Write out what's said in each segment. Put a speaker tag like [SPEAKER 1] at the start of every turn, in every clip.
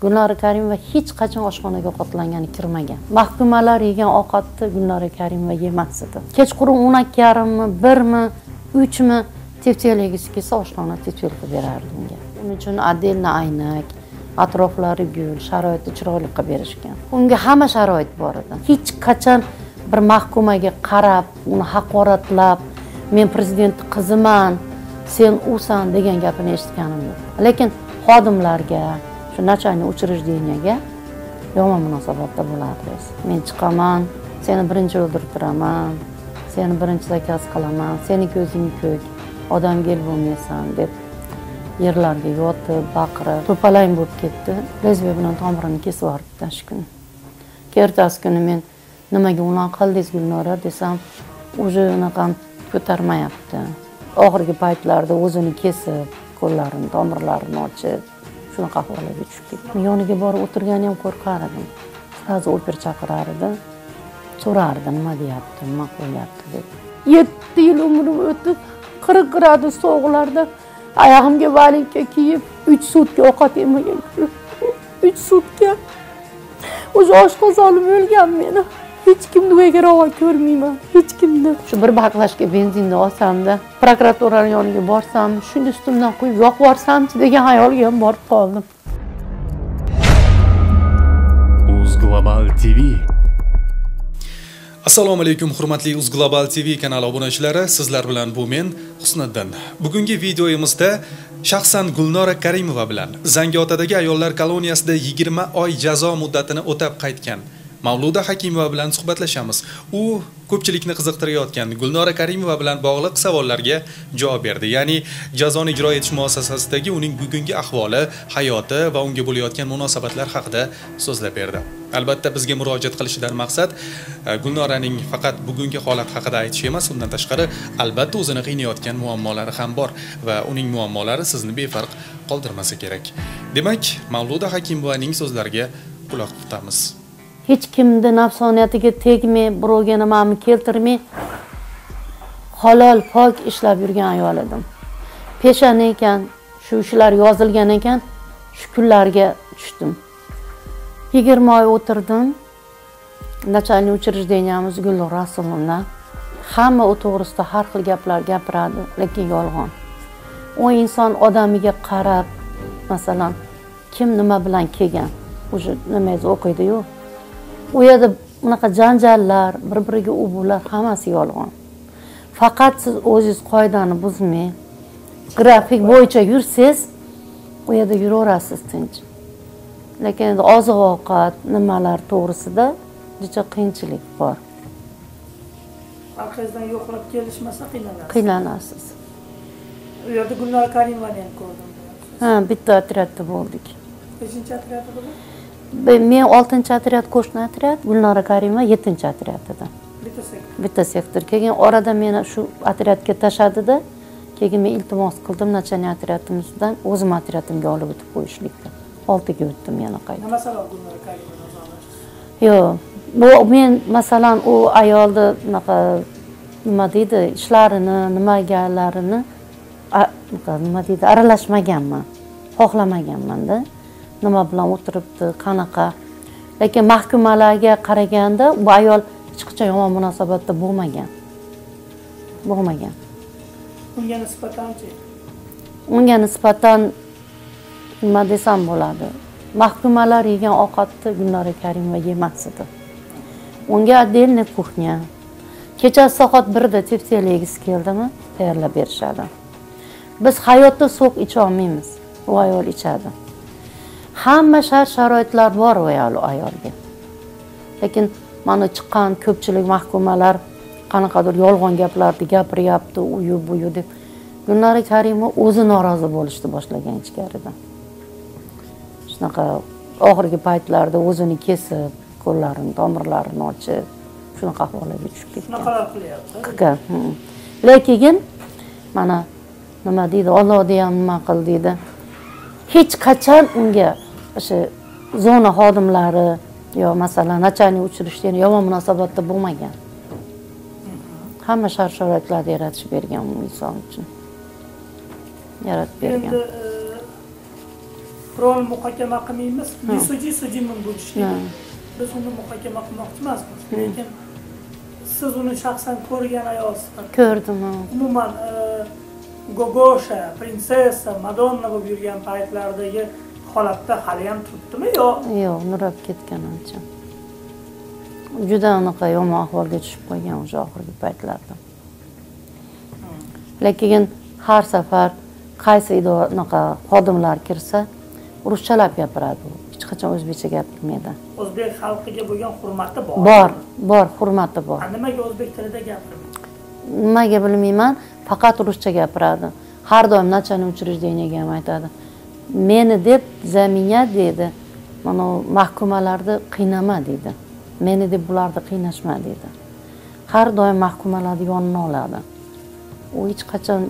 [SPEAKER 1] gulnora karimova hech qachon oshxonaga ovqatlangani kirmagan. Mahkumalar yegan ovqatni gulnora karimova yemas edi. Kechqurun o'n ikki yarimmi birmi uchmi teftel yegisi kelsa oshxona teftel qilib berardi unga. Uning uchun отдельно aynak atroflari gul sharoitni chiroyli qilib berishgan. Unga hamma sharoit bor edi. Hech qachon bir mahkumaga qarab uni haqoratlab men prezidentni qiziman sen usan degan gapini eshitganim yo'q. Lekin xodimlarga shu начальный учреждениеga yomon munosabatda bo'lardingiz men chiqaman seni birinchi o'ldirtiraman seni birinchi zakaz qilaman seni ko'zing ko'k odamga el bo'lmaysan deb yerlarga yotib baqirib to'palang bo'lib ketdi. Lezbiya bilan tomirini kesib yuboribdi shu kuni. Ertasi kuni men nimaga unaqa qildingiz gulnora desam уже unaqani ko'tarmayapti. Oxirgi paytlarda o'zini kesib qo'llarini tomirlarini ochib shunaqa ahvolga tushib ketdim yoniga borib o'tirgani ham qo'rqar edim sразу oper chaqirar edi so'rardi nima deyapti nima qilyapti deb. Yetti yil umrim o'tib qirq gradus sovuqlarda oyog'imga valinka kiyib uch sutka ovqat yemagan. Uch sutka o'sha oshqozonim o'lgan meni. Hech kimni uygaroq ko'rmayman hech kimni. Shu bir baklashka benzinni olsamda prokuraturani yoniga borsam shuni ustimdan quyib yoqib yuborsamchi degan xayolga ham borib qoldim.
[SPEAKER 2] Uz global tv assalomu alaykum hurmatli uz global tv kanali obunachilari sizlar bilan bu men husniddin bugungi videoyimizda shaxsan gulnora karimova bilan zangiotadagi ayollar koloniyasida 20 oy jazo muddatini o'tab qaytgan mavluda hakimova bilan suhbatlashamiz. U ko'pchilikni qiziqtirayotgan gulnora karimova bilan bog'liq savollarga javob berdi. Ya'ni jazoni ijro etish muassasasidagi uning bugungi ahvoli hayoti va unga bo'layotgan munosabatlar haqida so'zlab berdi. Albatta bizga murojaat qilishidan maqsad e, gulnoraning faqat bugungi holat haqida aytish emas undan tashqari albatta o'zini qiynayotgan muammolari ham bor va uning muammolari sizni befarq qoldirmasa kerak. Demak mavluda hakimovaning so'zlariga quloq tutamiz.
[SPEAKER 1] Hech kimni nafsoniyatiga tegmay birovga nimani keltirmay halol pok ishlab yurgan ayol edim. Peshana ekan shu ishlar yozilgan ekan shu kunlarga tushdim. Yigirma oy o'tirdim. Начальный учреждениямиz gulnur rasulовna hamma u to'g'risida har xil gaplar gapiradi lekin yolg'on. U inson odamiga qarab masalan kim nima bilan kelgan уже nimangizni o'qiydiyu. U yerda unaqa janjallar bir biriga u bular hammasi yolg'on. Faqat siz o'zingiz qoidani buzmay grafik bo'yicha yursangiz u yerda yuraverasiz tinch. Lekin endi oziq ovqat nimalar to'g'risida juda qiyinchilik bor.
[SPEAKER 3] Orqangizdan yo'qlab kelishmasa qiynalasiz
[SPEAKER 1] qiynalasiz
[SPEAKER 3] u yerda gulnora karimovani ham ko'rdim.
[SPEAKER 1] Ha bitta otryadda bo'ldik.
[SPEAKER 3] Nechinchi otryadi bular
[SPEAKER 1] men oltinchi otryad qo'shni otryad gulnora karimova yettinchi otryad edi
[SPEAKER 3] bitta sektor
[SPEAKER 1] bitta sektor keyin orada meni shu otryadga tashladida keyin men iltimos qildim начальный otryadimizdan o'zim otryadimga olib o'tib qo'yishlikni oltiga o'tdim yana qaytib
[SPEAKER 3] nima sabab gulnora olasiz
[SPEAKER 1] yo'q bu men masalan u ayolni unaqa nima deydi ishlarini nimagalarini nima deydi aralashmaganman xohlamaganmanda nima bilan o'tiribdi qanaqa. Lekin mahkumalarga qaraganda bu ayol hech qachon yomon munosabatda bo'lmagan. Bo'lmagan.
[SPEAKER 3] Unga nisbatanchi
[SPEAKER 1] unga nisbatan nima desam bo'ladi? Mahkumalar yegan ovqatni gulnora karimova yemas edi. Unga отдельный kuxnya kechasi soat birda yegisi keldimi? Tayyorlab berishadi. Biz hayotda so'q icholmaymiz u ayol ichadi hamma shart sharoitlar bor ayolga. Lekin mana chiqqan ko'pchilik mahkumalar qanaqadir yolg'on gaplarni gapiryapti uyu buyu deb. Gulnora karimova o'zi norozi bo'lishni boshlagan ichkarida. Shunaqa oxirgi paytlarda o'zini kesib qo'llarini tomirlarini ochib shunaqa ahvolga tushib ketgan.
[SPEAKER 3] Shunaqalar qilyapti.
[SPEAKER 1] Qilgan lekin mana nima deydi ollohni ham nima qil deydi. Hech qachon unga o'sha zona xodimlari yo masalan начальный учреждение yomon munosabatda bo'lmagan. Hamma shart sharoitlarni yaratib bergan u inson uchun. Yaratib bergan.
[SPEAKER 3] endi e, muhokama qilmaymiz. Не суди судимым будешь biz uni muhokama qilmoqchi emasmiz lekin siz uni shaxsan ko'rgan ayol sifatida
[SPEAKER 1] ko'rdim
[SPEAKER 3] umuman e, gogosha prinsessa madonna bo'lib yurgan paytlaridagi holatda haliyam turibdimi? Yo.
[SPEAKER 1] Yo'q nurab ketgan ancha. Juda unaqa yomon ahvolga tushib qolgan o'sha oxirgi paytlarda. Lekin har safar qaysi idora unaqa xodimlar kirsa ruschalab gapiradi u. Hech qachon o'zbekcha gapirmaydi
[SPEAKER 3] o'zbek xalqiga bo'lgan hurmati bor.
[SPEAKER 1] Bor bor hurmati bor.
[SPEAKER 3] Nimaga o'zbek tilida gapirmaydi
[SPEAKER 1] nimaga bilmayman faqat ruscha gapiradi. Har doim nachani учреждениеga ham aytadi meni deb меня deydi mana u mahkumalarni qiynama deydi meni deb bularni qiynashma deydi har doim mahkumalarni yonina oladi. U hech qachon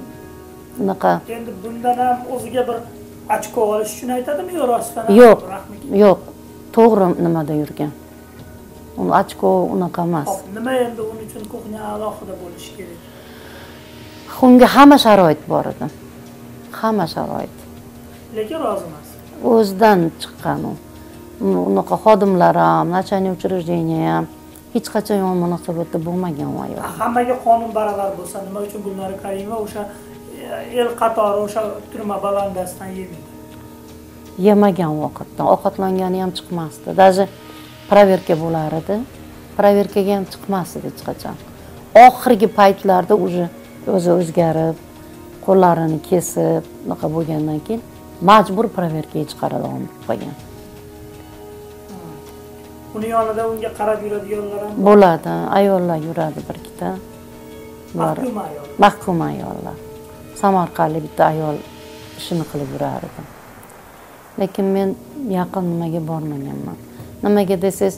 [SPEAKER 1] unaqa
[SPEAKER 3] endi bundan ham o'ziga bir ochko olish uchun aytadimi yo rostdan
[SPEAKER 1] yo'q. yo'q. To'g'ri nimada yurgan? Uni ochko unaqa emas.
[SPEAKER 3] Nima endi uning uchun kuxnya alohida bo'lishi kerak?
[SPEAKER 1] Unga hamma sharoit bor edi. Hamma sharoit
[SPEAKER 3] lekin rozi emas.
[SPEAKER 1] O'zidan chiqqan u. Unaqa xodimlar ham начальник учреждение ham hech qachon yomon munosabatda bo'lmagan u ayol.
[SPEAKER 3] Hammaga qonun baravar bo'lsa nima uchun gulnora karimova o'sha e, el qatori o'sha turma balandasidan yemaydi
[SPEAKER 1] yemagan ovqatdan ovqatlangani ham chiqmasdi. Даже проверка bo'lar edi проверкаga ham chiqmas edi hech qachon. Oxirgi paytlarda уже o'zi o'zgarib qo'llarini kesib unaqa bo'lgandan keyin majbur проверкаga chiqaradigan bo'lib qolgan.
[SPEAKER 3] Uni yonida unga qarab yuradiganlar ham
[SPEAKER 1] bo'ladi ayollar yuradi bir ikkita bor.
[SPEAKER 3] Mahkum ayol.
[SPEAKER 1] Mahkum ayollar. Samarqandlik bitta ayol ishini qilib yurar edi lekin men yaqin nimaga bormaganman. Nimaga desangiz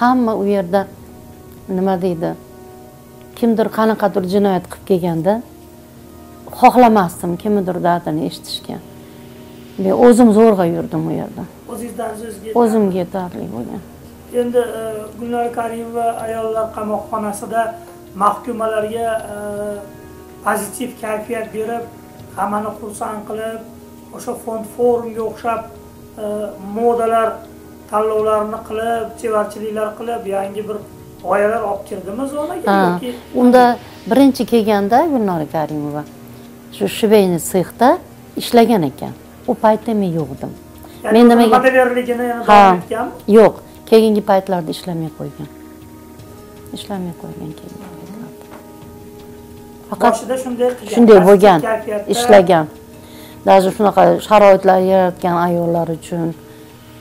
[SPEAKER 1] hamma u yerda nima deydi kimdir qanaqadir jinoyat qilib kelganda xohlamasdim kimnidir dardini eshitishga men o'zim zo'rg'a yurdim u yerda.
[SPEAKER 3] O'zingizdan o'zingizga
[SPEAKER 1] o'zimga yetarli bo'lgan.
[SPEAKER 3] Endi e, gulnora karimova ayollar qamoqxonasida mahkumalarga e, pozitiv kayfiyat berib hammani xursand qilib o'sha fond forumga o'xshab e, modalar tanlovlarini qilib chevarchiliklar qilib yangi bir g'oyalar olib kirdimi zonaga? Yoki
[SPEAKER 1] unda birinchi kelganda gulnora karimova shu shveyniy sexda ishlagan ekan u paytda men yo'q edim men nimaga
[SPEAKER 3] modelyorligini
[SPEAKER 1] ha yo'q. Keyingi paytlarda ishlamay qo'ygan. Ishlamay qo'ygan paytlarda. Faqat
[SPEAKER 3] boshida shunday qilgan
[SPEAKER 1] shunday bo'lgan ishlagan. Даже shunaqa sharoitlar yaratgan ayollar uchun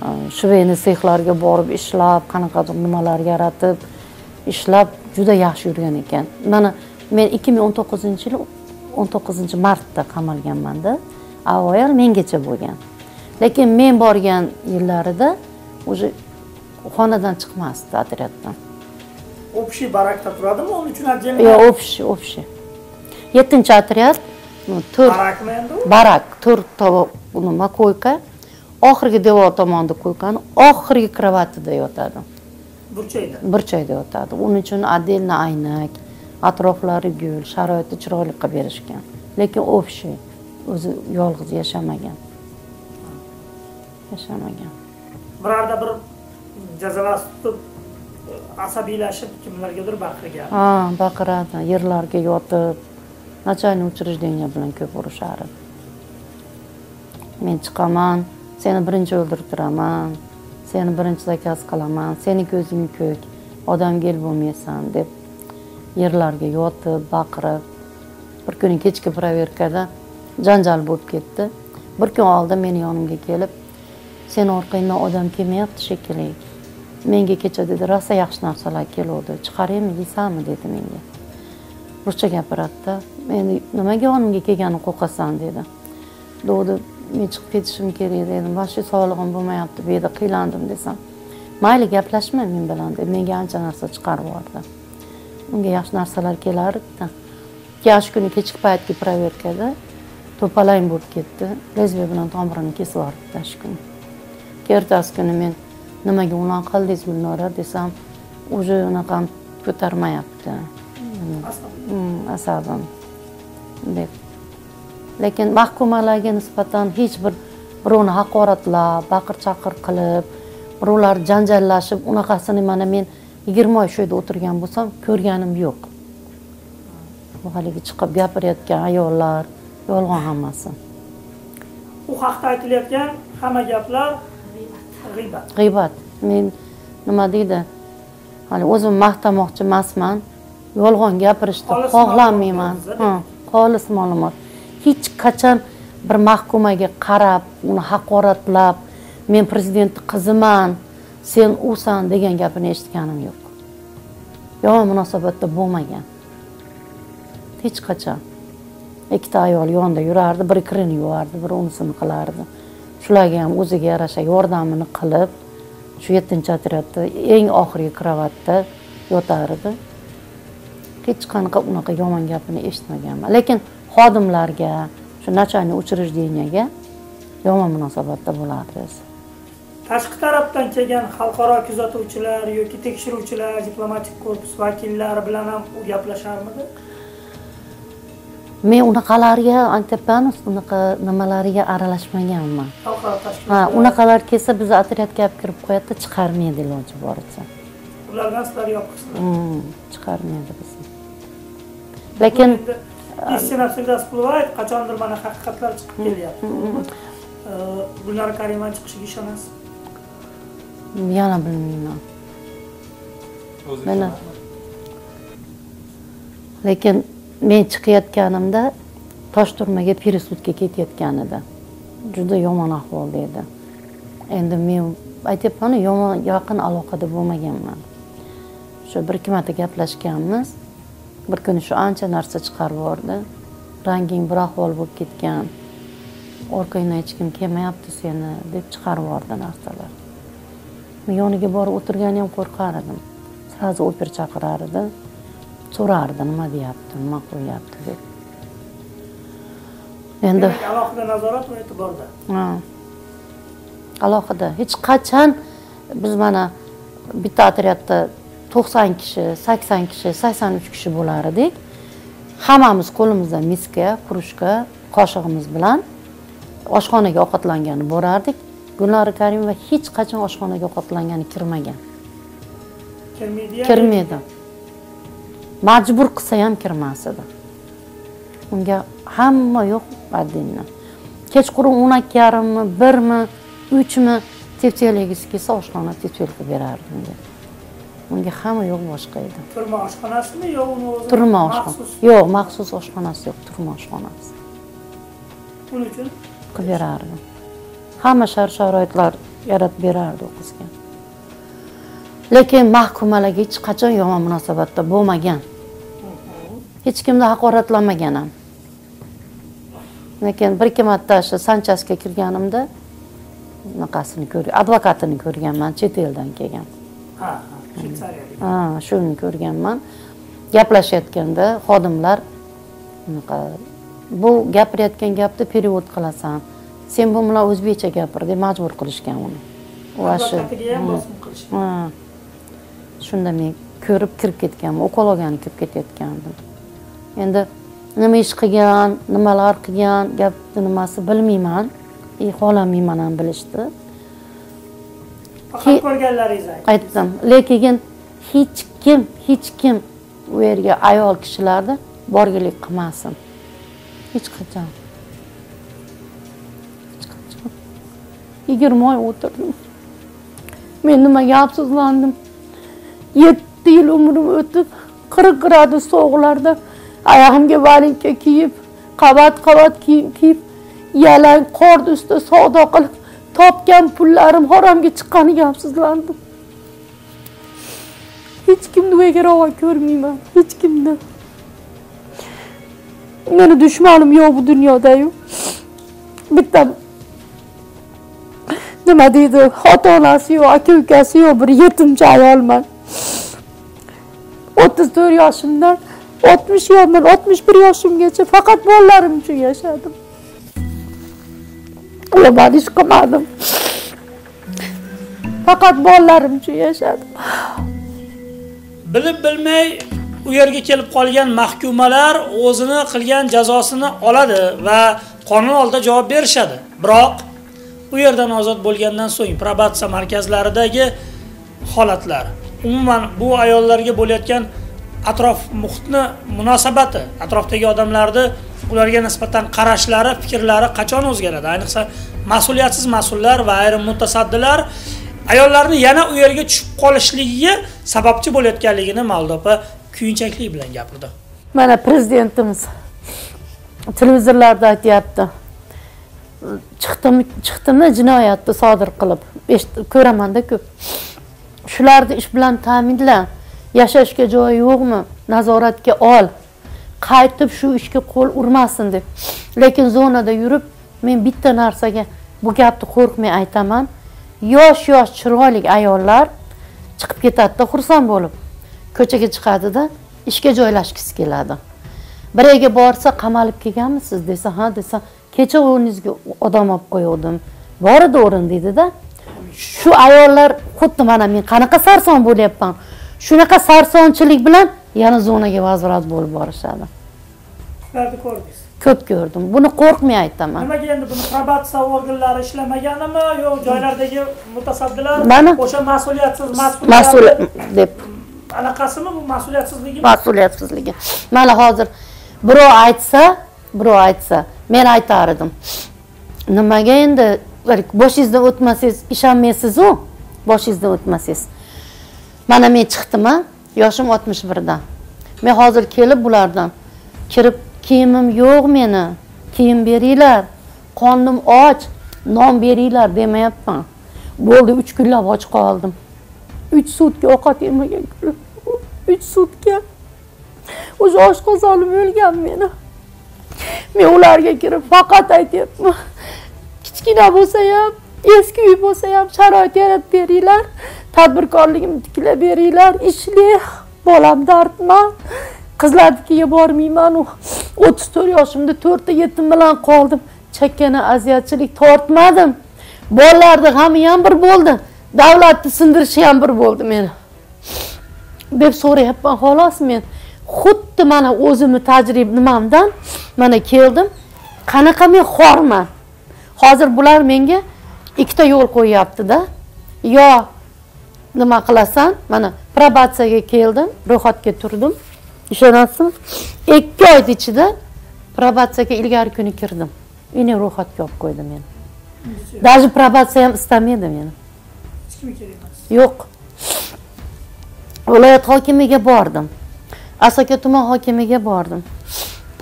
[SPEAKER 1] e, shveyniy sexlarga borib ishlab qanaqadir nimalar yaratib ishlab juda yaxshi yurgan ekan. Mana men ikki ming o'n to'qqizinchi yil o'n to'qqizinchi martda qamalganmanda avval mengacha bo'lgan. Lekin men borgan yillarida уже xonadan chiqmasdi otryaddan.
[SPEAKER 3] Общий barakda turadimi uning uchun отдельно
[SPEAKER 1] yo'q общий общий yettinchi ну, to'rt
[SPEAKER 3] barakmi endi
[SPEAKER 1] barak to'rtta nima koyka oxirgi devor tomonda koykani oxirgi kravatida yotadi.
[SPEAKER 3] Burchakda?
[SPEAKER 1] Burchakda yotadi. Uning uchun отдельно aynak atroflari gul sharoitni chiroyli qilib berishgan. Lekin общий o'zi yolg'iz yashamagan. Yashamagan.
[SPEAKER 3] Birorta bir jazavasi tutib asabiylashib kimlargadir baqirgan.
[SPEAKER 1] Ha baqiradi yerlarga yotib начальный учреждение bilan ko'p urushar edi men chiqaman seni birinchi o'ldirtiraman seni birinchi zakaz qilaman seni ko'zing ko'k odamgel bo'lmaysan deb yerlarga yotib baqirib bir kuni kechki proverkada janjal bo'lib ketdi. Bir kun oldin meni yonimga kelib seni orqangdan odam kelmayapti shekilli. Menga kecha dedi. Rosa yaxshi narsalar keluvdi. Chiqaraymi yeysanmi? dedi menga. Ruscha gapiradida meni nimaga yonimga kelganini qo'rqasan? dedi. Degdi men chiqib ketishim kerak dedim. Вообще sog'lig'im bo'lmayapti bu yerda qiynaldim desam. Mayli gaplashma men bilan deb menga ancha narsa chiqarib yubordi. Unga yaxshi narsalar kelardida ikkinchi kuni kechki paytgi proverkada to'palang bo'lib ketdi. Lezbiya bilan tomirini kesib yuboribdi shu kuni. Ertasi kuni men nimaga unaqa qildingiz gulnora desam уже unaqam ko'tarmayapti. Mm, asabim. Deb. Lekin mahkumalarga nisbatan hech bir birovni haqoratlab baqir chaqir qilib birovlar janjallashib unaqasini mana men yigirma oy shu yerda o'tirgan bo'lsam ko'rganim yo'q. Bu haligi chiqib gapirayotgan ayollar yolg'on hammasi.
[SPEAKER 3] U haqda aytilayotgan hamma gaplar g'iybat.
[SPEAKER 1] G'iybat. Men nima deydi? Hali o'zim maqtamoqchi emasman. Yolg'on gapirishni xohlamayman. xolis ma'lumot. Hech qachon bir mahkumaga qarab uni haqoratlab men prezidentni qiziman sen usan degan gapini eshitganim yo'q. Yomon munosabatda bo'lmagan. Hech qachon ikkita ayol yonida yurardi biri kirini yuvardi biri unisini qilardi. Shularga ham o'ziga yarasha yordamini qilib shu yettinchi otryadda eng oxirgi kravatda yotar edi hech qanaqa unaqa yomon gapini eshitmaganman. Lekin xodimlarga shu начальный учреждениеga yomon munosabatda bo'lardi
[SPEAKER 3] tashqi tarafdan kelgan xalqaro kuzatuvchilar yoki tekshiruvchilar diplomatik korpus vakillari bilan ham u gaplasharmidi?
[SPEAKER 1] Men unaqalarga antepani unaqa nimalariga aralashmaganman. Ha unaqalar kelsa bizni otryadga olib kirib qo'yadida chiqarmaydi iloji boricha.
[SPEAKER 3] Ulardan sizlar yopiqsizlar
[SPEAKER 1] Mm, chiqarmaydi bizni. Lekin
[SPEAKER 3] истина всегда всплывает qachondir mana haqiqatlar chiqib kelyapti. Э, gulnora karimani chiqishiga ishonasiz?
[SPEAKER 1] Yana bilmayman. Mana. lekin men chiqayotganimda toshturmaga peresudga ketayotgan edi juda yomon ahvolda edi. Endi men aytyapmanu yomon yaqin aloqada bo'lmaganman. Shu bir ikki marta gaplashganmiz. Bir kuni shu ancha narsa chiqarib yubordi. Ranging bir ahvol bo'lib ketgan. Orqangdan hech kim kelmayapti seni deb chiqarib yubordi narsalar. Men yoniga borib o'tirgani ham qo'rqar edim. Сразу oper chaqirar edi so'rardi nima deyapti nima qilyapti deb. Endi
[SPEAKER 3] alohida nazorat va e'tiborda.
[SPEAKER 1] Ha. Alohida. Hech qachon biz mana bitta otryadda to'qson kishi sakson kishi sakson uch kishi bo'lar edik hammamiz qo'limizda miska krujka qoshig'imiz bilan oshxonaga ovqatlangani borardik. Gulnora karimova hech qachon oshxonaga ovqatlangani kirmagan.
[SPEAKER 3] Kirmaydi
[SPEAKER 1] kirmaydi majbur qilsa ham kirmas edi. Unga hamma yo'q отдельно kechqurun o'n ikki yarimmi birmi uchmi teftelegisi kelsa oshxona teftel qilib berardi unga. Unga hamma yo'q boshqa edi.
[SPEAKER 3] Turma oshxonasimi yo uni o'zi
[SPEAKER 1] turma oshxona. yo'q maxsus oshxonasi yo'q turma oshxonasi.
[SPEAKER 3] Uning uchun?
[SPEAKER 1] Qilib berardi. Hamma shart sharoitlar yaratib berardi u qizga lekin mahkumalarga hech qachon yomon munosabatda bo'lmagan. Hech kimni haqoratlamagan ham. Lekin bir ikki marta shu sanchasga kirganimda bunaqasini ko'r advokatini ko'rganman chet eldan kelgan.
[SPEAKER 3] Ha ha shvetsariyalik
[SPEAKER 1] ha shuni ko'rganman. Gaplashayotganda xodimlar bunaqa bu gapirayotgan gapni perevod qilasan sen bu bilan o'zbekcha gapir deb majbur qilishgan uni. Va shu
[SPEAKER 3] advokatiga ham bosim qilishdi
[SPEAKER 1] ha shunda men ko'rib kirib ketganman ukologani kirib ketayotgandim endi nima ish qilgan nimalar qilgan gapni nimasi bilmayman и xohlamayman ham bilishni
[SPEAKER 3] faqat ko'rganlaringizni
[SPEAKER 1] aytdim lekin hech kim hech kim u yerga ayol kishilarni borgilik qilmasin. Hech qachon. Hech qachon. Yigirma oy o'tirdim. Men nimaga afsuslandim yetti yil umrim o'tib qirq gradus sovuqlarda oyog'imga valinka kiyib qavat qavat kiyim kiyib yalang qor ustida savdo qilib topgan pullarim haromga chiqqaniga afsuslandim. Hech kimni u ravo ko'rmayman hech kimni. Meni dushmanim yo'q bu dunyodayu. Bitta nima deydi ota onasi yo'q aka ukasi yo'q bir yetimcha ayolman. O'ttiz to'rt yoshimdan oltmish yoshdan oltmish bir yoshimgacha faqat bolalarim uchun yashadim. Yomon ish qilmadim. Faqat bolalarim uchun yashadim.
[SPEAKER 3] Bilib bilmay u yerga kelib qolgan mahkumalar o'zini qilgan jazosini oladi va qonun oldida javob berishadi. Biroq bu yerdan ozod bo'lgandan so'ng probatsiya markazlaridagi holatlar umuman bu ayollarga bo'layotgan atrof muhitni munosabati atrofdagi odamlarni ularga nisbatan qarashlari fikrlari qachon o'zgaradi? Ayniqsa mas'uliyatsiz mas'ullar va ayrim mutasaddilar ayollarni yana u yerga tushib qolishligiga sababchi bo'layotganligini maldopa kuyunchaklik bilan gapirdi.
[SPEAKER 1] Mana prezidentimiz televizorlarda aytyapti. Chiqdim chiqdimi jinoyatni sodir qilib ko'ramanda ko'p. Shularni ish bilan ta'minla. Yashashga joyi yo'qmi? Nazoratga ol. Qaytib shu ishga qo'l urmasin deb. Lekin zonada yurib men bitta narsaga bu gapni qo'rqmay aytaman. Yosh yosh chiroyli ayollar chiqib ketadida xursand bo'lib ko'chaga chiqadida ishga joylashgisi keladi. Birga borsa qamalib kelganmisiz desa ha desa kecha o'rningizga odam olib qo'yuvdim. Bor edi o'rin deydida shu ayollar xuddi mana men qanaqa sarson bo'lyapman? Shunaqa sarsonchilik bilan yana zonaga vazirat bo'lib borishadi.
[SPEAKER 3] Shularni ko'rdingiz.
[SPEAKER 1] Ko'p ko'rdim. Buni qo'rqmay aytaman.
[SPEAKER 3] Nimaga endi buni probatsiya organlari ishlamaganimi yo joylardagi mutasaddilar
[SPEAKER 1] Mana.
[SPEAKER 3] o'sha mas'uliyatsiz
[SPEAKER 1] mas'ul deb
[SPEAKER 3] anaqasimi bu mas'uliyatsizligi?
[SPEAKER 1] Mas'uliyatsizligi. Mana hozir birov aytsa birov aytsa men aytar edim. Nimaga endi boshingizdan o'tmasangiz ishonmaysizu boshingizdan o'tmasangiz mana men chiqdim a yoshim oltmish birda men hozir kelib bulardan kirib kiyimim yo'q meni kiyim beringlar qornim och non beringlar demayapman bo'ldi uch kunlab och qoldim uch sutka ovqat yemagan kunlar uch sutka o'sha oshqozonim o'lgan meni men ularga kirib faqat aytyapman kichkina bo'lsa ham eski uy bo'lsa ham sharoit yaratib beringlar tadbirkorligimni tiklab beringlar. Ishli bolam dardman qizlarnikiga bormaymanu o'ttiz to'rt yoshimda to'rtta yetim bilan qoldim. Chakkana aziyatchilik tortmadim. Bolalarni g'ami ham bir bo'ldi. Davlatni sindirishi ham bir bo'ldi meni. Deb so'rayapman xolos men. Xuddi mana o'zimni tajrib nimamdan mana keldim. Qanaqa men xorman? Hozir bular menga ikkita yo'l qo'yyaptida. Yo nima qilasan? Mana probatsiyaga keldim ro'yxatga turdim. Ishonasizmi ikki oyni ichida probatsiyaga ilgari kuni kirdim. Meni ro'yxatga olib qo'ydi meni. Даже probatsiya ham istamaydi meni.
[SPEAKER 3] Hech kim kerak emas.
[SPEAKER 1] Yo'q. Viloyat hokimiga bordim. Asaka tuman hokimiga bordim.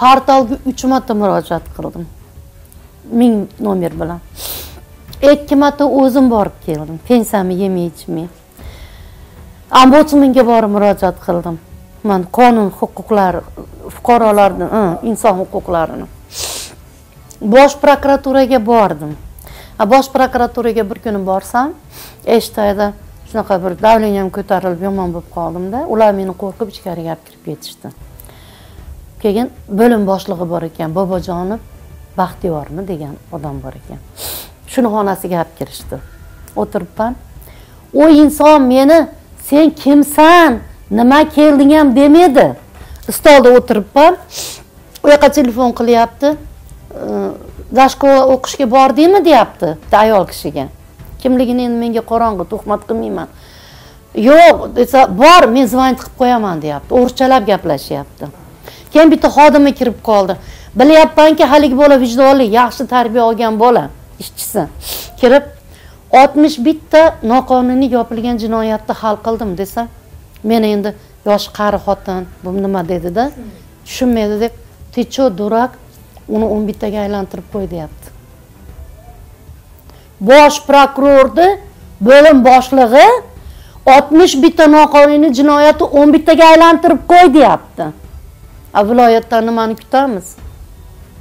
[SPEAKER 1] Portalga uch marta murojaat qildim ming nomer bilan. Ikki marta o'zim borib keldim. Pensiyamni yemay ichmay. Ombudsmanga borib murojaat qildim. Man qonun huquqlari fuqarolarni inson huquqlarini. Bosh prokuraturaga bordim. Bosh prokuraturaga bir kuni borsam eshitayda shunaqa bir davleniyam ko'tarilib yomon bo'lib qoldimda ular meni qo'rqib ichkariga olib kirib ketishdi. Keyin bo'lim boshlig'i bor ekan bobojonov. Baxtiyormi degan odam bor ekan. Shuni xonasiga olib kirishdi. O'tiribman u inson meni sen kimsan? Nima kelding ham demadi stolda o'tiribman u yoqqa telefon qilyapti. Dashkova o'qishga bordingmi deyapti bitta ayol kishiga. Kimligini endi menga qorong'i tuhmat qilmayman. Yo'q desa bor men звонить qilib qo'yaman deyapti. O'rischalab gaplashyapti. Keyin bitta xodimi kirib qoldi. Bilyapmanki haligi bola vijdonli yaxshi tarbiya olgan bola ishchisi. Kirib oltmish bitta noqonuniy yopilgan jinoyatni hal qildim desa meni endi yosh qari xotin bu nima dedida tushunmaydi deb ты че дурак uni o'n bittaga aylantirib qo'y deyapti. Bosh prokurorni bo'lim boshlig'i oltmish bitta noqonuniy jinoyatni o'n bittaga aylantirib qo'y deyapti. A viloyatdan nimani kutamiz?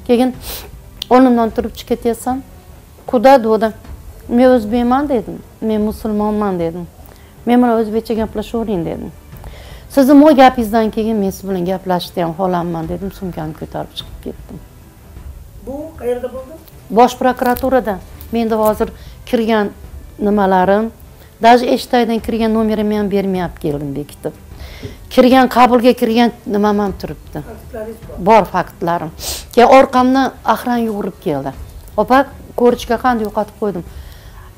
[SPEAKER 1] Keyin o'rnimdan turib chiqib ketyapsan kuda degdi men o'zbekman dedim men musulmonman dedim men bilan o'zbekcha gaplashavering dedim. Sizni mo'y gapingizdan keyin men siz bilan gaplashishni ham dedim sumkamni ko'tarib chiqib ketdim.
[SPEAKER 3] Bu qayerda bo'ldi?
[SPEAKER 1] Bosh prokuraturada. Menda hozir kirgan nimalarim даже eshitaydan kirgan nomerimni ham bermay olib keldim bekitib. Kirgan qabulga kirgan nimam ham turibdi.
[SPEAKER 3] Bor
[SPEAKER 1] faktlarim keyin orqamdan ahran yugurib keldi. Opa ko'richka qanday yo'qotib qo'ydim.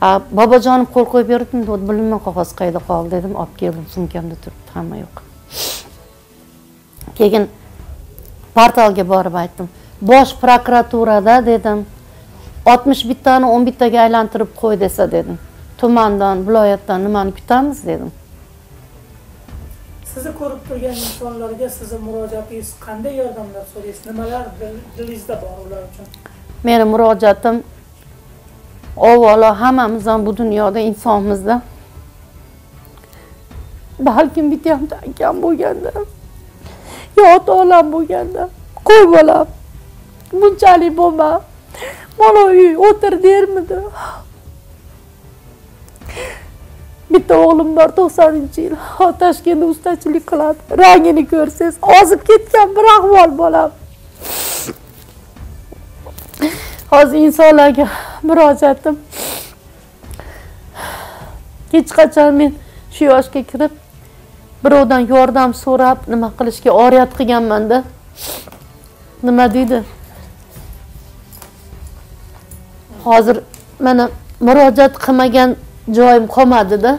[SPEAKER 1] A, bobojonim qo'l qo'yib berdim bilmayman qog'oz qayerda qoldi dedim. Olib keldim sumkamda turibdi hamma yo'q. Keyin portalga borib aytdim. Bosh prokuraturada dedim oltmish bittani o'n bittaga aylantirib qo'y desa dedim. Tumandan viloyatdan nimani kutamiz? dedim.
[SPEAKER 3] Sizni ko'rib turgan insonlarga sizni murojaatingiz qanday yordamlar so'raysiz? Nimalar dilingizda bor ular uchun?
[SPEAKER 1] Meni murojaatim avvalo hammamiz ham bu dunyoda insonmizda. Balkim bittayam akam bo'lganda yo ota onam bo'lganda qo'y bolam bunchalik bo'lma mana uy o'tir dermidi? Bitta o'g'lim bor to'qsoninchi yil toshkentda ustachilik qiladi. Rangini ko'rsangiz ozib ketgan bir ahvol bolam. Hozir insonlarga murojaatim hech qachon men shu yoshga kirib birovdan yordam so'rab nima qilishga oriyat qilganmanda nima deydi? Hozir mana murojaat qilmagan joyim qolmadida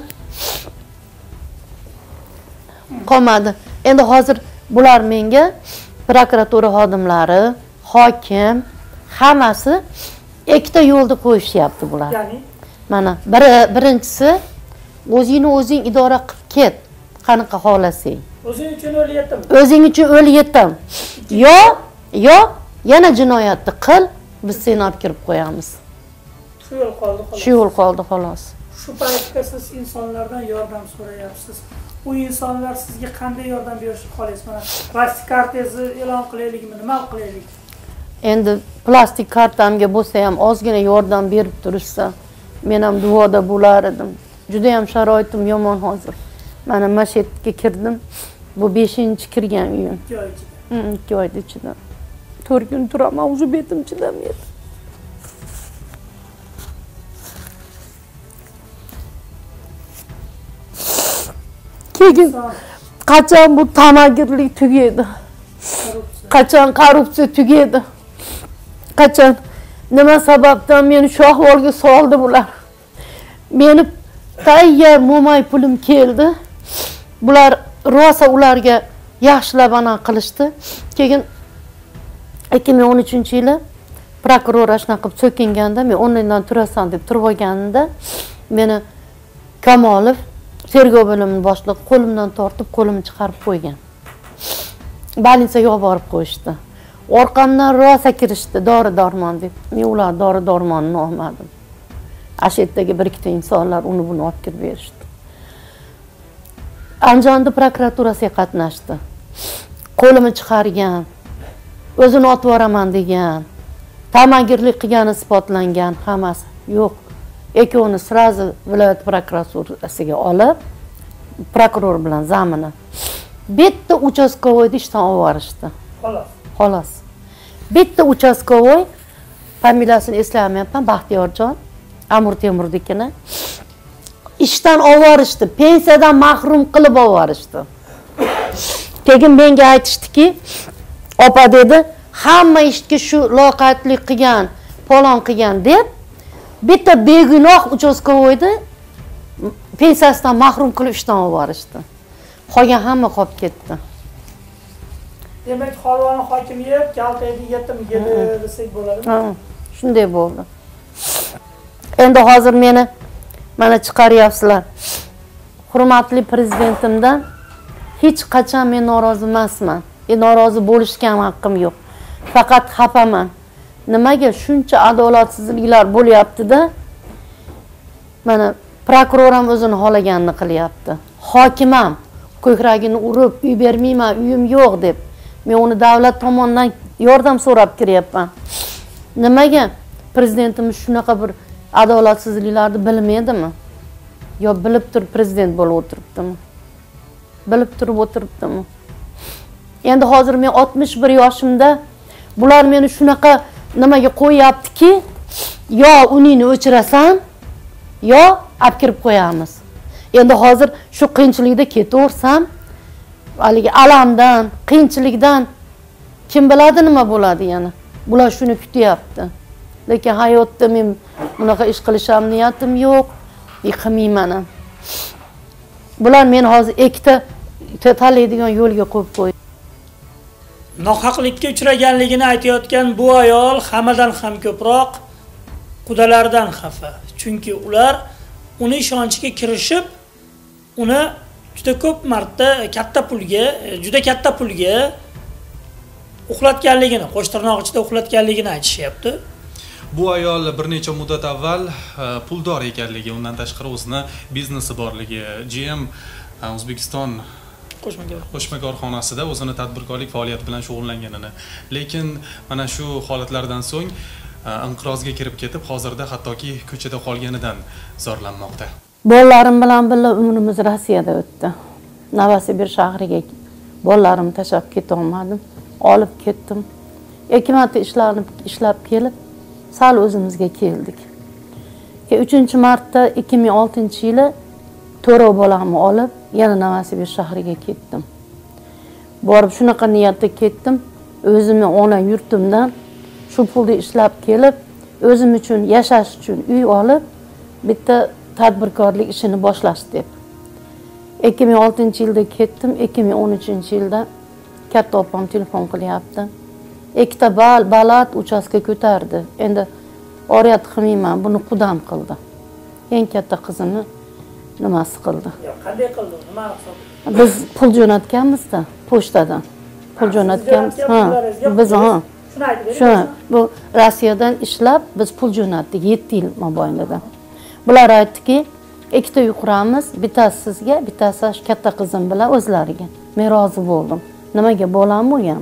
[SPEAKER 1] qolmadi. Endi hozir bular menga prokuratura xodimlari hokim hammasi ikkita yo'lda qo'yishyapti bular.
[SPEAKER 3] Ya'ni?
[SPEAKER 1] Mana biri birinchisi o'zingni o'zing idora qilib ket. Qanaqa xohlasang.
[SPEAKER 3] O'zing uchun o'lyaptimi?
[SPEAKER 1] O'zing uchun o'l yetim yo yo yana jinoyatni qil biz seni olib kirib qo'yamiz.
[SPEAKER 3] Shu yo'l qoldi xolos.
[SPEAKER 1] Shu yo'l qoldi xolos
[SPEAKER 3] shu paytda siz insonlardan yordam so'rayapsiz. U insonlar sizga qanday yordam berishni xohlaysiz? Mana plastik kartangizni e'lon qilaylikmi? Nima qilaylik?
[SPEAKER 1] Endi plastik kartamga bo'lsa ham ozgina yordam berib turishsa men ham duoda bo'lar edim. Juda yam sharoitim yomon hozir. Mana mana shu yerga kirdim. Bu beshinchi kirgan uyim. Mm, ikki oyni ichida to'rt kun turaman уже betim chidamaydi keyin qachon bu tamagirlik tugaydi? Qachon korrupsiya tugaydi? Qachon? Nima sababdan meni shu ahvolga soldi bular? Meni tayyor mo'may pulim keldi. Bular rosa ularga yaxshilab anaqa qilishdi. Keyin ikki ming o'n uchinchi yili prokuror shunaqa qilib so'kinganda men o'rningdan turasan deb turib olganimda meni kamolov tergov bo'limini boshlig'i qo'limdan tortib qo'limni chiqarib qo'ygan. Больницаga olib borib qo'yishdi. Orqamdan rosa kirishdi dori dormon deb. Men ular dori dormonini olmadim. Ana shu yerdagi bir ikkita insonlar uni buni olib kirib berishdi. Andijonni prokuraturasiga qatnashdi. Qo'limni chiqargan o'zini otib yuboraman degan tamagirlik qilgani isbotlangan hammasi. Yo'q ikkovini сразу viloyat prokuraturasiga olib prokuror bilan zamini bitta uchastkovoyni ishdan olib yuborishdi
[SPEAKER 3] xolos.
[SPEAKER 1] Xolos. Bitta uchastkovoy familiyasini eslamayapman baxtiyorjon amir temurnikini. Ishdan olib yuborishdi pensiyadan mahrum qilib olib yuborishdi keyin menga aytishdiki opa dedi hamma ishga shu loqaydlik qilgan palon qilgan deb bitta begunoh uchastkovoyni pensiyasidan mahrum qilib ishdan olib yuborishdi qolgan hamma qolib ketdi.
[SPEAKER 3] Demak holvani hokim yeb kaltayni yetim yedi desak bo'ladimi?
[SPEAKER 1] Shunday bo'ldi. Endi hozir meni mana chiqaryapsizlar. Hurmatli prezidentimdan hech qachon men norozi emasman. E, norozi bo'lishga ham haqqim yo'q. Faqat xafaman nimaga shuncha adolatsizliklar bo'lyaptida mana prokuror ham o'zini xohlaganini qilyapti. Hokim ham ko'kragini urib uy bermayman uyim yo'q deb men uni davlat tomonidan yordam so'rab kiryapman nimaga prezidentimiz shunaqa bir adolatsizliklarni bilmaydimi? Yo bilib turib prezident bo'lib o'tiribdimi? Bilib turib o'tiribdimi? Endi hozir men oltmish bir yoshimda bular meni shunaqa nimaga qo'yyaptiki yo uningni o'chirasan yo olib kirib qo'yamiz. Endi hozir shu qiyinchilikda ketaversam haligi alamdan qiyinchilikdan kim biladi nima bo'ladi yana? Bular shuni kutyapti. Lekin hayotda men bunaqa ish qilish ham niyatim yo'q qilmayman ham bular meni hozir ikkita tanlaydigan yo'lga qo'yib qo'ydi.
[SPEAKER 3] Nohaqlikka uchraganligini aytayotgan bu ayol hammadan ham ko'proq qudalaridan xafa. Chunki ular uni ishonchiga kirishib uni juda ko'p marta katta pulga juda katta pulga uxlatganligini qo'sh tirnoq ichida uxlatganligini aytishyapti.
[SPEAKER 2] Bu ayol bir necha muddat avval e, puldor ekanligi undan tashqari o'zini biznesi borligi. Gm o'zbekiston e, qo'shma korxonasida o'zini tadbirkorlik faoliyati bilan shug'ullanganini. Lekin mana shu holatlardan so'ng e, inqirozga kirib ketib hozirda hattoki ko'chada qolganidan zorlanmoqda.
[SPEAKER 1] Bolalarim bilan birga umrimiz rossiyada o'tdi. Novosibir shahriga bolalarimni tashlab ketolmadim olib ketdim. Ikki marta ishlanib ishlab kelib sal o'zimizga keldik. Uchinchi marta ikki ming oltinchi yili to'rov bolamni olib yana novosibirsk shahriga ketdim. Borib shunaqa niyatda ketdim. O'zimni ona yurtimdan shu pulni ishlab kelib o'zim uchun yashash uchun uy olib bitta tadbirkorlik ishini boshlash deb. Ikki ming oltinchi yilda ketdim ikki ming o'n uchinchi yilda katta opam telefon qilyapti. Ikkita bal balat uchastka ko'tardi. Endi oryat qilmayman buni qudam qildi. Eng katta qizimni nimasi qildi.
[SPEAKER 3] Qanday qildi? Hisob
[SPEAKER 1] biz pul jo'natganmizda pochtadan. Pul jo'natganmiz ha biz ha. shu bu rossiyadan ishlab biz pul jo'natdik yetti yil mobaynida. Bular aytdiki ikkita uy quramiz bittasi sizga bittasi katta qizim bilan o'zlariga. Men rozi bo'ldim. Nimaga bolam bo'lgan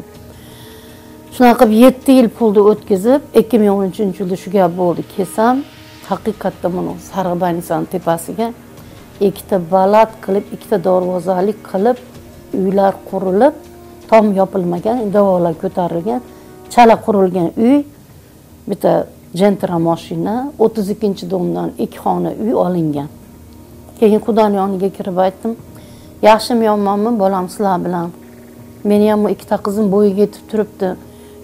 [SPEAKER 1] shunaqa qilib yetti yil pulni o'tkazib ikki ming o'n uchinchi yilda shu gap bo'ldi. Kelsam haqiqatda buni sarg'abanisani tepasiga ikkita balat qilib ikkita darvozalik qilib uylar qurilib tom yopilmagan devorlar ko'tarilgan chala qurilgan uy bitta jentra moshina o'ttiz ikkinchi domdan ikki xona uy olingan. Keyin xudoni yoniga kirib aytdim yaxshimi yomonmi bolam sizlar bilan? Meni ham ikkita qizim bo'yiga yetib turibdi.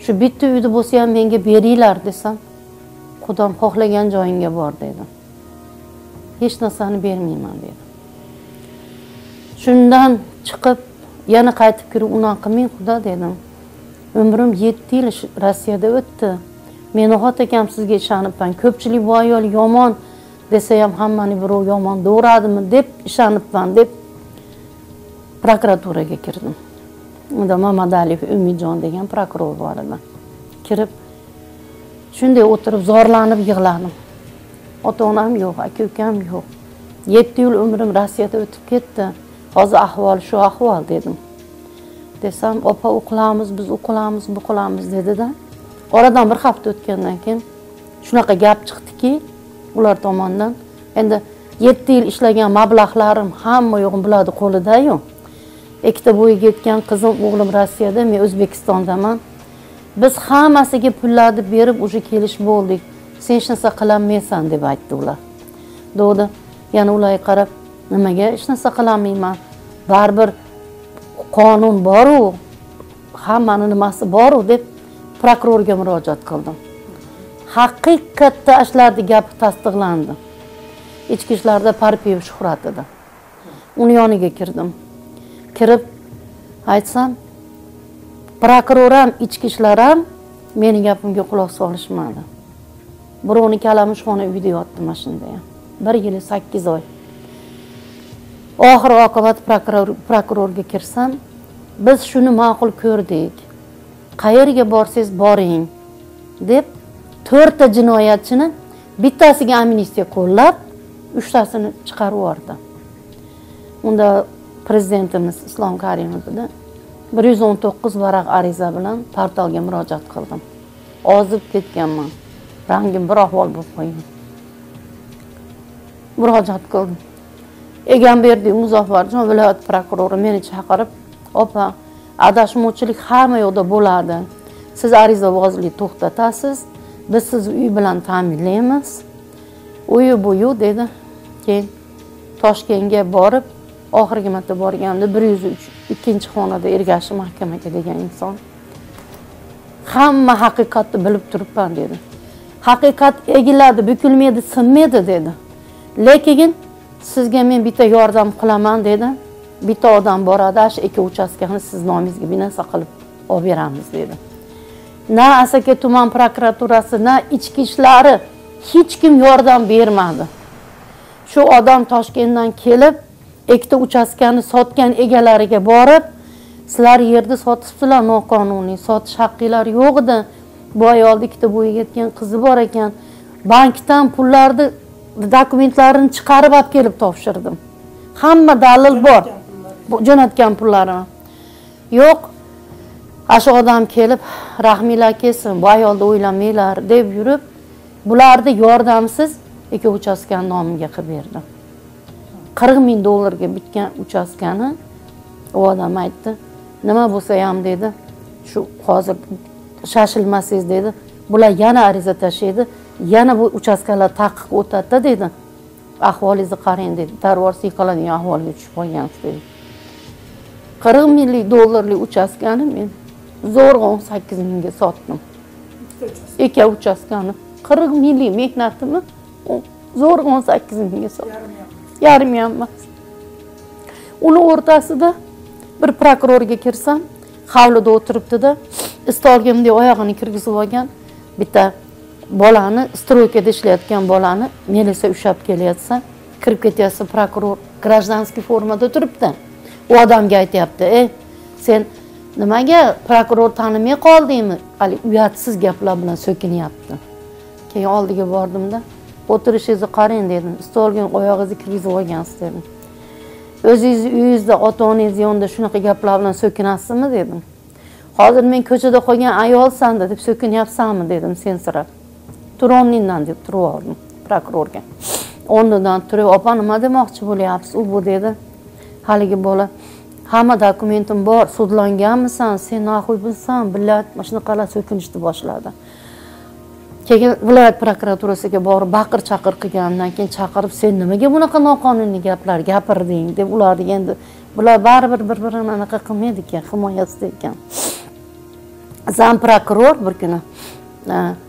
[SPEAKER 1] Shu bitta uyni bo'lsa ham menga beringlar desam xudom xohlagan joyingga bor dedi hech narsani bermayman dedi. Shundan chiqib yana qaytib kirib unaqa qilmang xudo dedim. Umrim yetti yil rossiyada o'tdi. Men nahot akam sizga ishonibman ko'pchilik bu ayol yomon desa ham hammani birov yomon deyaveradimi deb ishonibman deb prokuraturaga kirdim. Unda mamadaliyev umidjon degan prokuror bor edi. Kirib shunday o'tirib zorlanib yig'ladim. Ota onam yo'q aka ukam yo'q. Yetti yil umrim rossiyada o'tib ketdi. Hozir ahvol shu ahvol dedim. Desam opa u qilamiz biz u qilamiz bu qilamiz dedida oradan bir hafta o'tgandan keyin shunaqa gap chiqdiki ular tomonidan endi yetti yil ishlagan mablag'larim hamma yo'g'im bularni qo'lidayu. Ikkita bo'yiga yetgan qizim o'g'lim rossiyada men o'zbekistondaman. Biz hammasiga pullarni berib уже kelishib bo'ldik. Sen hech narsa qilolmaysan deb aytdi ular. Dodi yana ularga qarab nimaga hech narsa qilolmayman baribir qonun boru hammani nimasi boru deb prokurorga murojaat qildim. Haqiqatda shularni gapi tasdiqlandi. Ichki ishlarda parpiyev shuhrat edi. Uni yoniga kirdim. Kirib aytsam prokuror ham ichki ishlar ham meni gapimga quloq solishmadi. Birovni kalamushxona uyida yotdi mana shunda ham bir yil sakkiz oy. Oxir oqibat prokurorga kirsam biz shuni ma'qul ko'rdik. Qayerga borsangiz boring deb to'rtta jinoyatchini bittasiga amnistiya qo'llab uchtasini chiqarib yubordi. Unda prezidentimiz islom karimovni bir yuz o'n to'qqiz varaq ariza bilan portalga murojaat qildim. Ozib ketganman. Rangim bir ahvol bo'lib qolgan murojaat qildim. Egamberdiyev muzaffarjon viloyat prokurori meni chaqirib opa adashmovchilik hamma yoqda bo'ladi. Siz arizabozlik to'xtatasiz. Biz sizni uy bilan ta'minlaymiz. Uyi buyu dedi. Keyin toshkentga borib oxirgi marta borganimda bir yuz uch ikkinchi xonada ergashev mahkamaga degan inson. Hamma haqiqatni bilib turibman dedi. Haqiqat egiladi bukilmaydi sinmaydi dedi. Lekin sizga men bitta yordam qilaman dedi. Bitta odam boradi shu ikki uchastkani siz nomingizga binosa qilib olib beramiz dedi. Na asaka tuman prokuraturasi na ichki ishlari hech kim yordam bermadi. Shu odam toshkentdan kelib ikkita uchastkani sotgan egalariga borib sizlar yerni sotibsizlar noqonuniy sotish haqqinglar yo'q edi. Bu ayolni ikkita bo'yiga yetgan qizi bor ekan. Bankdan pullarni dokumentlarini chiqarib olib kelib topshirdim. Hamma dalil bor. Jo'natgan pullarini yo'q ana shu odam kelib rahminglar kelsin bu ayolni o'ylamanglar deb yurib bularni yordamsiz ikki uchastkani nomiga qilib berdim. Qirq ming dollarga bitgan uchastkani u odam aytdi nima bo'lsa ham dedi. Shu hozir shoshilmasangiz dedi. Bular yana ariza tashlaydi. Yana bu uchastkalar taqiqqa o'tadida dedi. Ahvolingizni qarang dedi. Darvorsi yiqiladigan ahvolga tushib qolgansiz dedi. Qirq minglik dollarlik uchastkani men zo'rg'a o'n sakkiz mingga sotdim. Ikki uchastkani qirq minglik mehnatimni zo'rg'a o'n sakkiz mingga sotdim. Yarim ham emas uni o'rtasida bir prokurorga kirsam hovlida o'tiribdida stolga bunday oyog'ini kirgizib olgan bitta bolani stroykada ishlayotgan bolani milisa ushlab kelyapsa kirib ketyapsa prokuror гражданский formada turibdi. U odamga aytyapti ey sen nimaga prokuror tanimay qoldingmi? Haligi uyatsiz gaplar bilan so'kinyapti. Keyin oldiga bordimda o'tirishingizni qarang dedim stolga oyog'ingizni kirgizib olgansiz dedim. O'zingizni uyingizda ota onangizni yonida shunaqa gaplar bilan so'kinasizmi dedim. Hozir men ko'chada qolgan ayolsan deb so'kinyapsanmi dedim sensirab tur o'rningdan deb turib oldim prokurorga. O'rnidan turib opa nima demoqchi bo'lyapsiz? U bu dedi. Haligi bola hamma dokumentim bor sudlanganmisan sen nahuy bilsan bilat mana shunaqalar so'kinishni boshladi. Keyin viloyat prokuraturasiga borib baqir chaqir qilgandan keyin chaqirib sen nimaga bunaqa noqonuniy gaplar gapirding? deb ularni endi bular baribir bir birini anaqa qilmaydi ekan himoyasida ekan. Zam prokuror bir kuni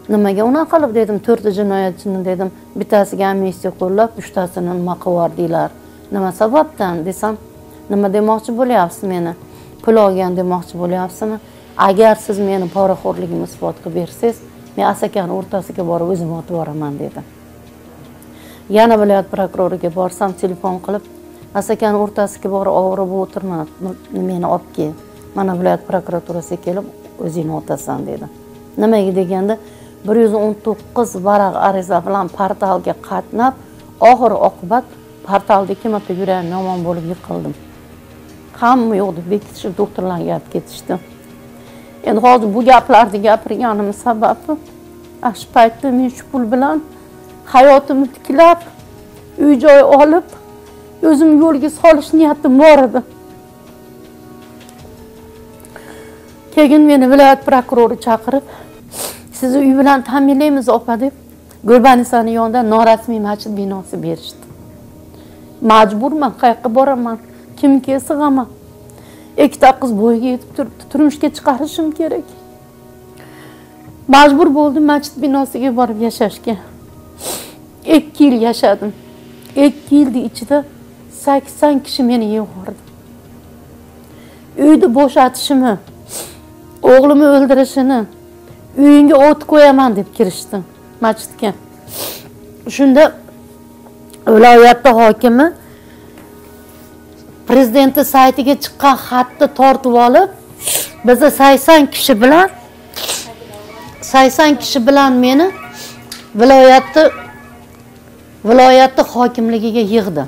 [SPEAKER 1] nimaga unaqa qilib? dedim to'rtta jinoyatchini dedim bittasiga amnistiya qo'llab uchtasini nima qilib yubordinglar nima sababdan? desam nima demoqchi bo'lyapsiz meni? Pul olgan demoqchi bo'lyapsizmi? Agar siz meni poraxo'rligimni isbot qilib bersangiz men asakani o'rtasiga borib o'zim otib yuboraman dedi yana viloyat prokuroriga borsam telefon qilib asakani o'rtasiga borib og'rib o'tirman o'tirma meni olib kel mana viloyat prokuraturasiga kelib o'zingni otasan dedi nimaga? deganda bir yuz o'n to'qqiz varaq ariza bilan portalga qatnab oxir oqibat portalda ikki marta yuragim yomon bo'lib yiqildim. Hamma yoqda bekitishib doktorlarga olib ketishdi endi hozir bu gaplarni gapirganim sababi ana shu paytda men shu pul bilan hayotimni tiklab uy joy olib o'zimni yo'lga solish niyatim bor edi. Keyin meni viloyat prokurori chaqirib sizni uy bilan ta'minlaymiz opa deb gulbanisani yonida norasmiy masjid binosi berishdi. Majburman qayoqqa boraman kimga sig'aman ikkita qiz bo'yiga yetib turibdi turmushga chiqarishim kerak. Majbur bo'ldim masjid binosiga borib yashashga. Ikki yil yashadim. Ikki yilni ichida sakson kishi meni yig'ordi. Uyni bo'shatishimni o'g'limni o'ldirishini uyingga o't qo'yaman deb kirishdi masjidga. Shunda viloyatni hokimi prezidenti saytiga chiqqan xatni tortib olib bizni sakson kishi bilan sakson kishi bilan meni viloyatni viloyatni hokimligiga yig'di.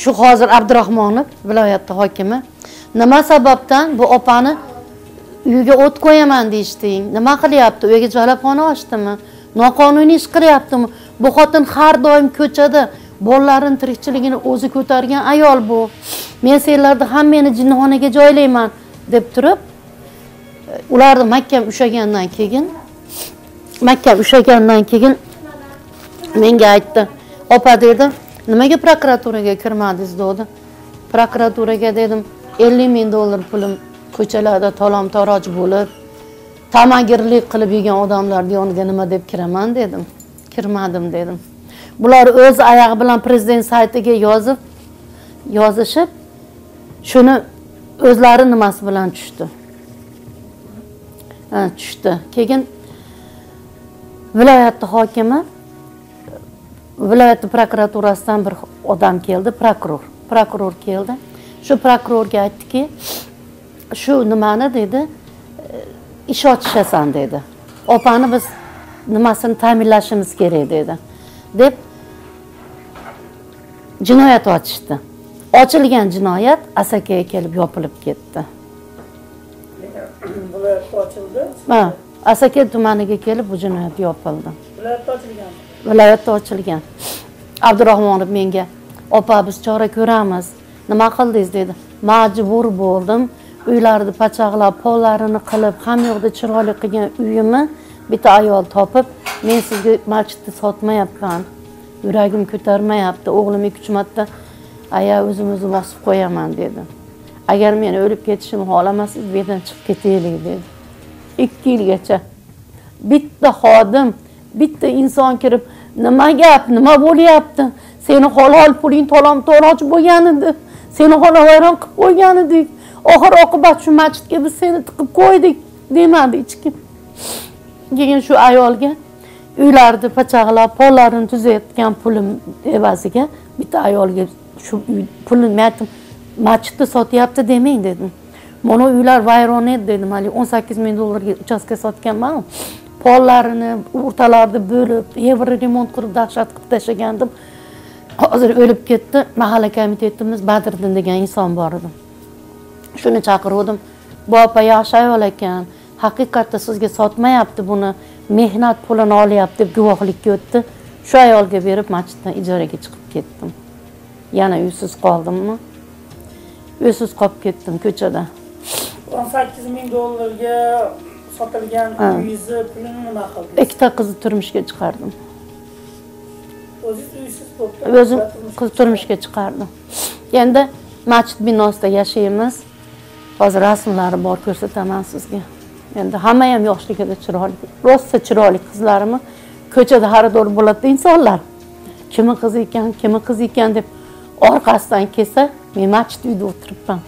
[SPEAKER 1] Shu hozir abdurahmonov viloyatni hokimi. Nima sababdan bu opani uyiga o't qo'yaman deyishding? Nima qilyapti? Uyiga jalaxona ochdimi? Noqonuniy ish qilyaptimi? Bu xotin har doim ko'chada bolalarini tirikchiligini o'zi ko'targan ayol bu. Men senlarni hammangni jinnixonaga joylayman deb turib ularni mahkam ushlagandan keyin mahkam ushlagandan keyin menga aytdi. Opa dedi nimaga prokuraturaga kirmadingiz? dedi. Prokuraturaga dedim ellik ming dollar pulim ko'chalarda talon toroj bo'lib tamagirlik qilib yegan odamlarni yoniga nima deb kiraman? dedim. Kirmadim dedim. Bular o'z oyog'i bilan prezident saytiga yozib yozishib shuni o'zlari nimasi bilan tushdi? Tushdi. Keyin viloyatni hokimi viloyat prokuraturasidan bir odam keldi prokuror. Prokuror keldi. Shu prokurorga aytdiki shu nimani dedi? E, ish ochishasan dedi. Opani biz nimasini ta'minlashimiz kerak dedi. Deb jinoyat ochishdi. Ochilgan jinoyat asakaga kelib yopilib ketdi.
[SPEAKER 3] Viloyatda ochildi.
[SPEAKER 1] Ha asaka tumaniga kelib bu jinoyat yopildi.
[SPEAKER 3] Viloyatda ochilgan.
[SPEAKER 1] Viloyatda ochilgan. Abdurahmonov menga opa biz chora ko'ramiz. Nima qildingiz? dedi. Majbur bo'ldim. Uylarni pachaqlab pollarini qilib hamma yoqda chiroyli qilgan uyimni bitta ayol topib men sizga masjidni sotmayapman yuragim ko'tarmayapti o'g'lim ikki uch marta aya o'zimizni bosib qo'yaman dedi. Agar men o'lib ketishimni xohlamasangiz bu yerdan chiqib ketaylik dedi. Ikki yilgacha bitta xodim bitta inson kirib nima gap nima bo'lyapti? Seni halol puling talon toroj bo'lgan edi seni vayron qilib qo'ygan edik oxir oqibat shu masjidga biz seni tiqib qo'ydik demadi hech kim keyin shu ayolga uylarni pachaqlab pollarini tuzayotgan pulim evaziga bitta ayolga shu pulni men aytdim masjidni sotyapti demang dedim. Mana uylar vayron edi dedim haligi o'n sakkiz ming dollarga uchastka sotganman pollarini o'rtalarni bo'lib yevro remont qilib dahshat qilib tashlagandim hozir o'lib ketdi mahalla komitetimiz badriddin degan inson bor edi shuni chaqiruvdim bu opa yaxshi ayol ekan haqiqatda sizga sotmayapti buni. Mehnat pulini olyapti deb guvohlikka o'tdi. Shu ayolga berib masjiddan ijoraga chiqib ketdim. Yana uysiz qoldimmi? Uysiz qolib ketdim ko'chada.
[SPEAKER 3] o'n sakkiz ming dollarga sotilgan uyingizni pulini nima qildingiz
[SPEAKER 1] ikkita qizni turmushga chiqardim.
[SPEAKER 3] O'zingiz uysiz bo'lib
[SPEAKER 1] o'zim qiz turmushga chiqardim. Endi masjid binosida yashaymiz. Hozir rasmlari bor ko'rsataman sizga endi hamma ham yoshligida chiroyli. Rosa chiroyli qizlarimni ko'chada xaridor bo'ladi insonlar. Kimni qizi ekan kimni qizi ekan deb orqasidan kelsa men masjid uyda o'tiribman.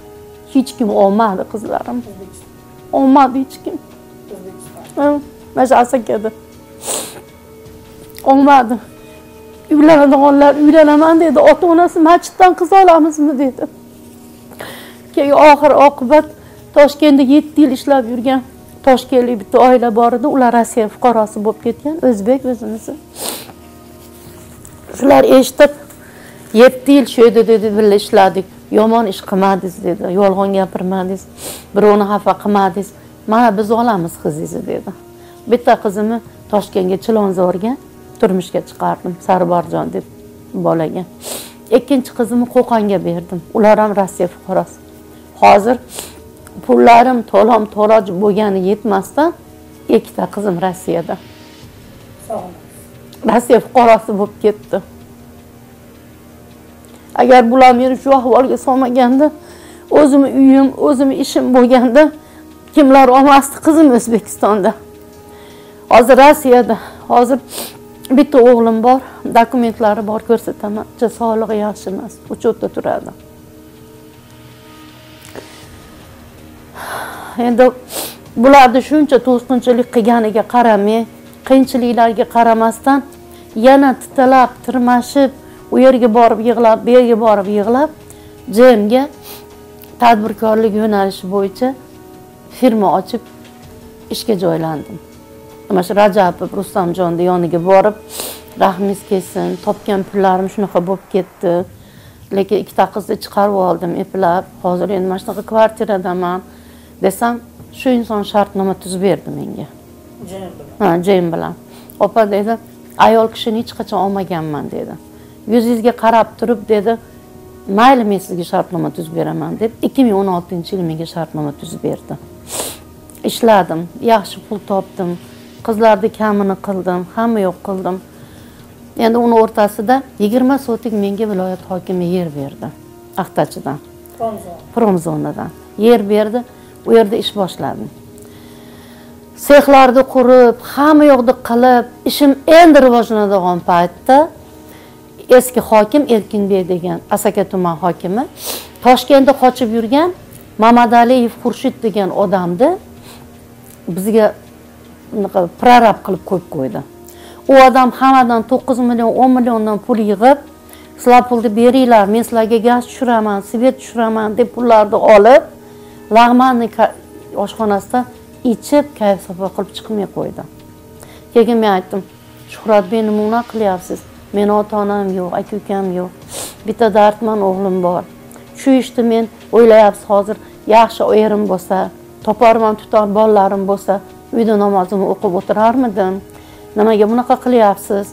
[SPEAKER 1] Hech kim olmadi qizlarim. Olmadi hech kim. Mana shu asakada olmadi. Uylanadiganlar uylanaman dedi. Ota onasi masjiddan qiz olamizmi dedi. Keyin oxir oqibat toshkentda yetti yil ishlab yurgan toshkentlik bitta oila bor edi ular rossiya fuqarosi bo'lib ketgan o'zbek o'zimizni shular eshitib yetti yil shu yerda dedi birga ishladik. Yomon ish qilmadingiz dedi yolg'on gapirmadingiz birovni xafa qilmadingiz. Mana biz olamiz qizingizni dedi. Bitta qizimni toshkentga chilonzorga turmushga chiqardim sarvarjon deb bolaga. Ikkinchi qizimni qo'qonga berdim ular ham rossiya fuqarosi. Hozir pullarim to'lom to'loj bo'lgani yetmasdan ikkita qizim rossiyada. Rossiya fuqarosi bo'lib ketdi. Agar bular meni shu ahvolga solmaganda o'zimni uyim o'zimni ishim bo'lganda kimlar olmasdi qizim o'zbekistonda. Hozir rossiyada hozir bitta o'g'lim bor dokumentlari bor ko'rsataman sog'lig'i yaxshi emas учетda turadi endi bularni shuncha to'sqinchilik qilganiga qaramay qiyinchiliklarga qaramasdan yana titalab tirmashib u yerga borib yig'lab bu yerga borib yig'lab jmga tadbirkorlik yo'nalishi bo'yicha firma ochib ishga joylandim. Mana shu rajabov rustamjonni yoniga borib rahmingiz kelsin topgan pullarim shunaqa bo'lib ketdi. Lekin ikkita qizni chiqarib oldim eplab hozir endi mana shunaqa kvartiradaman desam shu inson shartnoma tuzib berdi menga. Ha jem bilan. Opa dedi ayol kishini hech qachon olmaganman dedi. Yuzingizga qarab turib dedi mayli men sizga shartnoma tuzib beraman deb ikki ming o'n oltinchi yil menga shartnoma tuzib berdi. Ishladim yaxshi pul topdim qizlarni kamini qildim hamma yoq qildim. Endi uni o'rtasida yigirma sotik menga viloyat hokimi yer berdi axtachidan prom zonadan yer berdi u yerda ish boshladim. Sexlarni qurib hamma yoqda qilib ishim endi rivojlanadigan paytda eski hokim erkinbek degan asaka tuman hokimi toshkentda qochib yurgan mamadaliyev xurshid degan odamni bizga unaqa prorab qilib qo'yib qo'ydi. U odam hammadan to'qqiz million o'n milliondan pul yig'ib sizlar pulni beringlar men sizlarga gaz tushiraman svet tushiraman deb pullarni olib lag'manni oshxonasida ichib kayf safo qilib chiqmay qo'ydi. Keyin men aytdim shuhratbek nima unaqa qilyapsiz? Meni ota onam yo'q aka ukam yo'q. Bitta dardman o'g'lim bor. Shu ishni men o'ylayapsiz hozir. Yaxshi erim bo'lsa toparman tutar bolalarim bo'lsa uyda namozimni o'qib o'tirarmidim? Nimaga bunaqa qilyapsiz?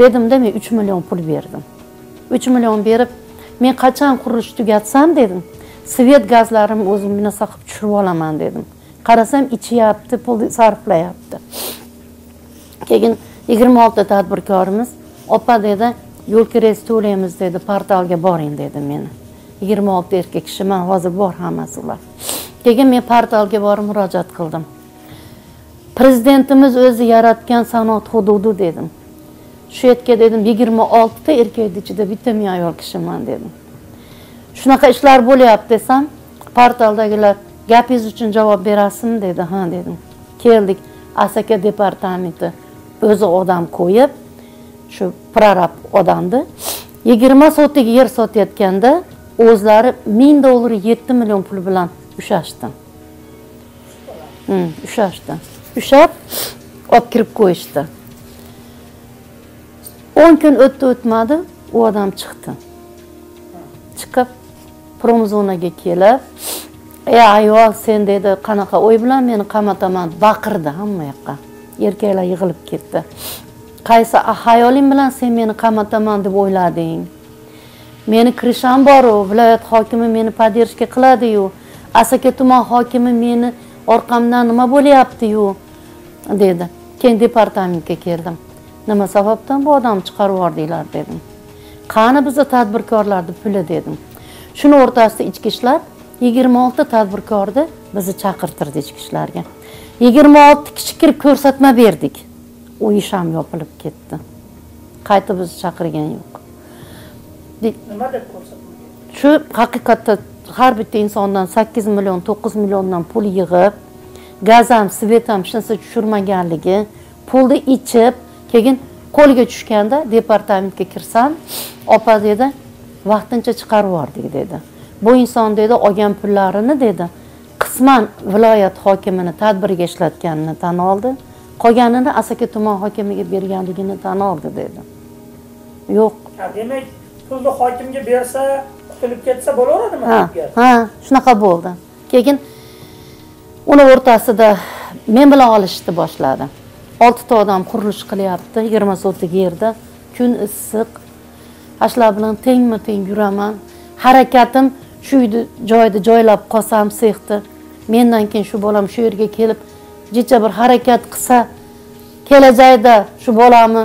[SPEAKER 1] Dedimda men uch million pul berdim. Uch million berib men qachon qurilish tugatsam dedim. Svet gazlarimni o'zim bunaqa qilib tushirib olaman dedim. Qarasam ichyapti pul sarflayapti. Keyin yigirma oltita tadbirkorimiz opa dedi yo'l kirasi to'laymiz dedi portalga boring dedi meni. Yigirma olti erkak kishi man hozir bor hammasi ular. Keyin men portalga borib murojaat qildim. Prezidentimiz o'zi yaratgan sanoat hududi dedim. Shu yerga dedim yigirma oltita erkakni ichida bitta men ayol kishiman dedim. Shunaqa ishlar bo'lyapti desam portaldagilar gapingiz uchun javob berasizmi dedi. Ha dedim. Keldik asaka departamenti o'zi odam qo'yib shu prorab odamni yigirma sotik yer sotayotganda o'zlari ming dollar yetti million pul bilan ushlashdi. Hmm, ushlashdi. Ushlab olib kirib qo'yishdi. O'n kun o'tdi o'tmadi u odam chiqdi. Chiqib promzonaga kelib ey ayol sen dedi. Qanaqa o'y bilan meni qamataman? Baqirdi hamma yoqqa. Erkaklar yig'ilib ketdi. Qaysi hayoling bilan sen meni qamataman? deb o'ylading. Meni krisham boru viloyat hokimi meni поддержка qiladiyu. Asaka tuman hokimi meni orqamdan nima bo'lyaptiyu? dedi. Keyin departamentga keldim. Nima sababdan bu odamni chiqarib yubordinglar dedim. Qani bizni tadbirkorlarni puli? dedim. Shuni o'rtasida ichki ishlar yigirma olti tadbirkorni bizni chaqirtirdi ichki ishlarga. Yigirma olti kishi kirib ko'rsatma berdik. U ish ham yopilib ketdi. Qayta bizni chaqirgan yo'q.
[SPEAKER 3] Nima deb ko'rsatma
[SPEAKER 1] shu haqiqatda har bitta insondan sakkiz million to'qqiz milliondan pul yig'ib gaz ham svet ham hech narsa tushirmaganligi pulni ichib keyin qo'lga tushganda departamentga kirsam opa dedi vaqtincha chiqarib yubordik dedi. Bu inson dedi olgan pullarini dedi qisman viloyat hokimini tadbirga ishlatganini tan oldi. Qolganini asaka tuman hokimiga berganligini tan oldi dedi. Yo'q.
[SPEAKER 3] Demak pulni hokimga bersa qutulib ketsa bo'laveradimi
[SPEAKER 1] ha ha shunaqa bo'ldi. Keyin uni o'rtasida men bilan olishishni boshladi. Oltita odam qurilish qilyapti yigirma sotik yerda. Kun issiq ashlar bilan tengma teng yuraman. Harakatim shu uyni joyida joylab qolsam sexni mendan keyin shu bolam shu yerga kelib jecha bir harakat qilsa kelajakda shu bolamni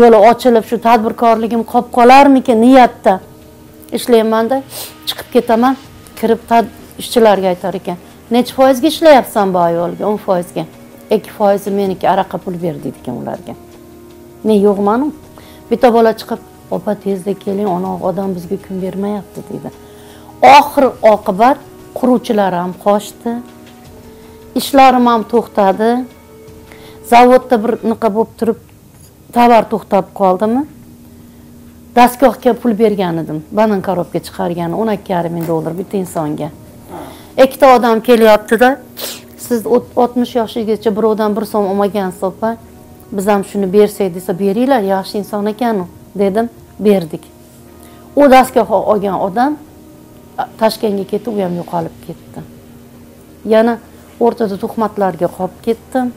[SPEAKER 1] yo'li ochilib shu tadbirkorligim qolib qolarmikin niyatda? Ishlaymanda chiqib ketaman kirib ishchilarga aytar ekan necha foizga ishlayapsan bu ayolga? O'n foizga. Ikki foizi meniki araqa pul ber deydi ekan ularga. Men yo'qmanu bitta bola chiqib opa tezda keling anavi odam bizga kun bermayapti deydi oxir oqibat quruvchilar ham qochdi ishlarim ham to'xtadi. Zavodda bir unaqa bo'lib turib tovar to'xtab qoldimi? Dastgohga pul bergan edim banan korobka chiqargan o'n ikki yarim ming dollar bitta insonga. Ikkita odam kelyaptida siz oltmish yoshgacha birovdan bir so'm olmagansiz opa biz ham shuni bersak desa beringlar yaxshi inson ekan u dedim berdik. U dastgoh olgan odam toshkentga ketdi u ham yo'qolib ketdi. Yana o'rtada tuhmatlarga qolib ketdim.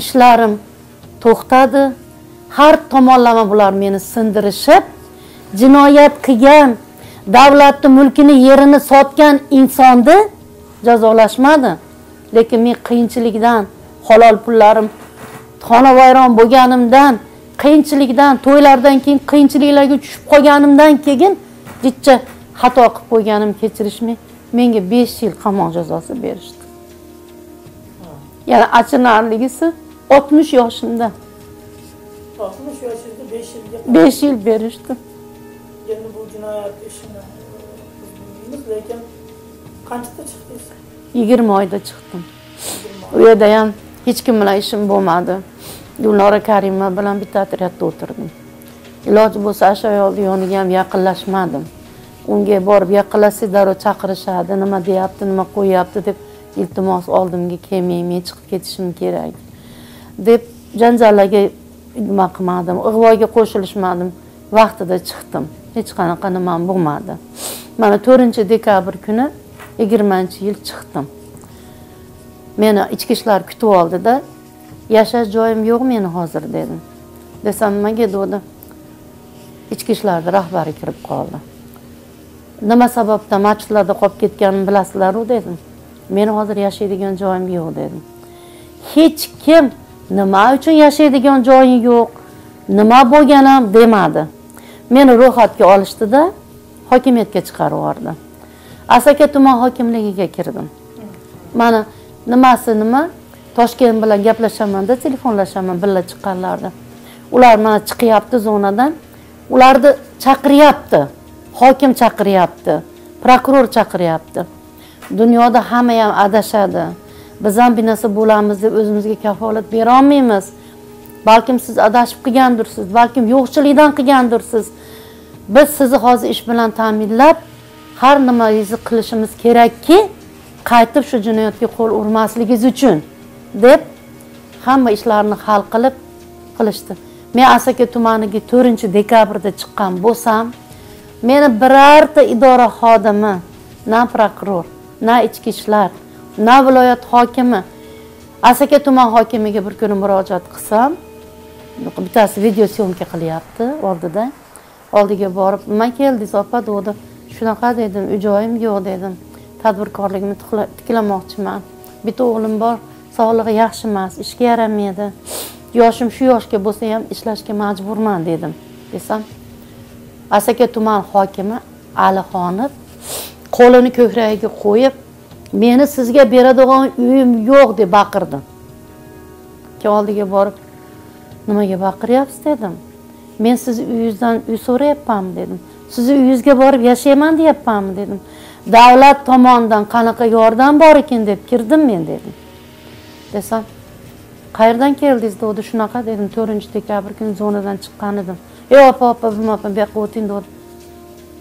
[SPEAKER 1] Ishlarim to'xtadi. Har tomonlama bular meni sindirishib jinoyat qilgan davlatni mulkini yerini sotgan insonni jazolashmadi. Lekin men qiyinchilikdan halol pullarim xonavayron bo'lganimdan qiyinchilikdan to'ylardan keyin qiyinchiliklarga tushib qolganimdan keyin jicha xato qilib qo'yganim kechirishmay menga besh yil qamoq jazosi berishdi. Yana achinarlisi oltmish yoshimda.
[SPEAKER 3] Oltmish yoshingizda besh yilga
[SPEAKER 1] besh yil berishdi.
[SPEAKER 3] Endi bu jinoyat ishini lekin qanchada chiqdingiz
[SPEAKER 1] yigirma oyda chiqdim. U yerda ham hech kim bilan ishim bo'lmadi gulnora karimova bilan bitta otryadda o'tirdim. Iloji bo'lsa o'sha ayolni yoniga ham yaqinlashmadim. Unga borib yaqinlashsak darrov chaqirishadi. Nima deyapti nima qo'yyapti deb iltimos oldimga kelmang men chiqib ketishim kerak deb janjallarga nima qilmadim. Ig'voga qo'shilishmadim. Vaqtida chiqdim. Hech qanaqa nimam bo'lmadi. Mana to'rtinchi dekabr kuni yigirmanchi yil chiqdim. Meni ichki ishlar kutib oldida yashash joyim yo'q meni hozir dedim desam nimaga dedi. Ichki ishlarni rahbari kirib qoldi. Nima sababdan masjidlarda qolib ketganimni bilasizlaru? dedim meni hozir yashaydigan joyim yo'q dedim hech kim nima uchun yashaydigan joying yo'q nima bo'lganim demadi. Meni ro'yxatga olishdida hokimiyatga chiqarib yubordi asaka tuman hokimligiga kirdim. Mana nimasi nima? Toshkent bilan gaplashamanda telefonlashaman birga chiqqanlarni. Ular mana chiqyapti zonadan. Ularni chaqiryapti hokim chaqiryapti prokuror chaqiryapti. Dunyoda hamma ham adashadi. Biz ham bir narsa bo'lamiz deb o'zimizga kafolat berolmaymiz. Balkim siz adashib qilgandirsiz balkim yo'qchilikdan qilgandirsiz. Biz sizni hozir ish bilan ta'minlab har nimangizni qilishimiz kerakki qaytib shu jinoyatga qo'l urmasligingiz uchun. Deb hamma ishlarni hal qilib qilishdi. Men asaka tumaniga to'rtinchi dekabrda chiqqan bo'lsam meni birorta idora xodimi na prokuror na ichki ishlar na viloyat hokimi asaka tuman hokimiga bir kuni murojaat qilsam bittasi video syomka qilyapti oldida. Oldiga borib nima keldingiz opa degdi shunaqa dedim uy joyim yo'q dedim. Tadbirkorligimni tiklamoqchiman. Bitta o'g'lim bor sog'lig'i yaxshi emas ishga yaramaydi yoshim shu yoshga bo'lsa ham ishlashga majburman dedim. Desam asaka tuman hokimi alixonov qo'lini ko'kragiga qo'yib meni sizga beradigan uyim yo'q deb baqirdi. Keyin oldiga borib nimaga baqiryapsiz dedim. Men sizni uyingizdan uy so'rayapmanmi dedim. Sizni uyingizga borib yashayman deyapmanmi dedim. Davlat tomonidan qanaqa yordam bor ekan deb kirdim men dedim. Desam qayerdan keldingiz degdi shunaqa dedim to'rtinchi dekabr kuni zonadan chiqqan edim. E opa opa bilmabman bu yoqqa o'ting degdi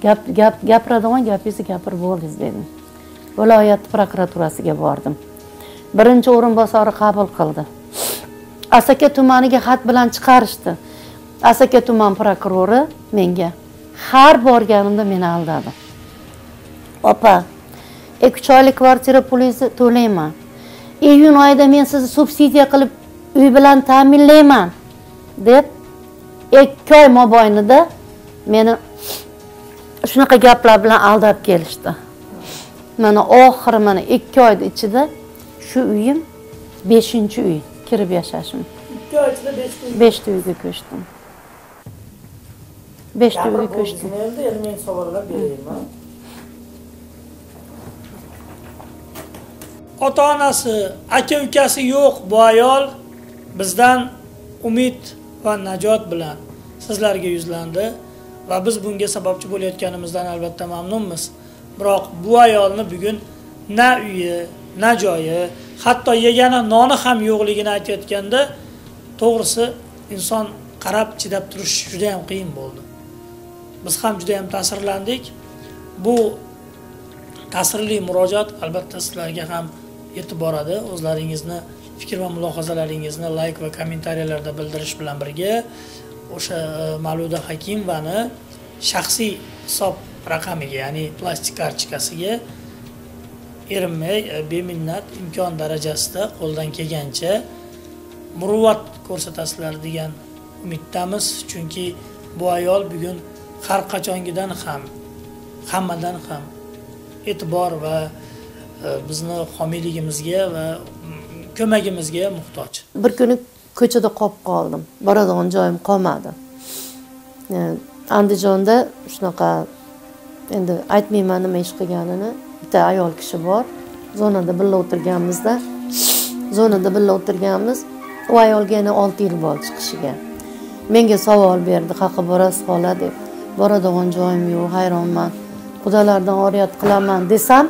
[SPEAKER 1] gap gap gapiradigan gapingizni gapirib bo'ldingiz dedim. Viloyat prokuraturasiga bordim. Birinchi o'rinbosari qabul qildi. Asaka tumaniga xat bilan chiqarishdi. Asaka tuman prokurori menga har borganimda meni aldadi. Opa e, ikki uch oylik kvartira pulingizni to'layman. Iyun oyida men sizni subsidiya qilib uy bilan ta'minlayman deb ikki oy mobaynida meni shunaqa gaplar bilan aldab kelishdi. Mana oxiri mana ikki oyni ichida shu uyim beshinchi uy kirib yashashim.
[SPEAKER 3] Ikki oy ichida beshta uy
[SPEAKER 1] beshta uyga ko'chdim. Beshta uyga ko'chdim.
[SPEAKER 3] endi endi men savollar berayman ota onasi aka ukasi yo'q bu ayol bizdan umid va najot bilan sizlarga yuzlandi va biz bunga sababchi bo'layotganimizdan albatta mamnunmiz. Biroq bu ayolni bugun na uyi na joyi hatto yegana noni ham yo'qligini aytayotganda to'g'risi inson qarab chidab turish juda ham qiyin bo'ldi. Biz ham juda ham ta'sirlandik. Bu ta'sirli murojaat albatta sizlarga ham yetib boradi. O'zlaringizni fikr va mulohazalaringizni layk va kommentariyalarda bildirish bilan birga o'sha e, maluda hakimovani shaxsiy hisob raqamiga ya'ni plastik kartochkasiga erinmay e, beminnat imkon darajasida qo'ldan kelgancha muruvvat ko'rsatasizlar degan umiddamiz. Chunki bu ayol bugun har qachongidan ham hammadan ham e'tibor va E, bizni homiyligimizga va ko'magimizga muhtoj.
[SPEAKER 1] Bir kuni ko'chada qolib qoldim. Boradigan joyim qolmadi. E, Andijonda shunaqa endi aytmayman nima ish qilganini. Bitta ayol kishi bor. Zonada birga o'tirganmizda zonada birga o'tirganmiz. U ayolga yana olti yil bo'ldi chiqishiga. Menga savol berdi qayerqa borasiz xola? deb. Boradigan joyim yo'q hayronman. Xudolardan oriyat qilaman desam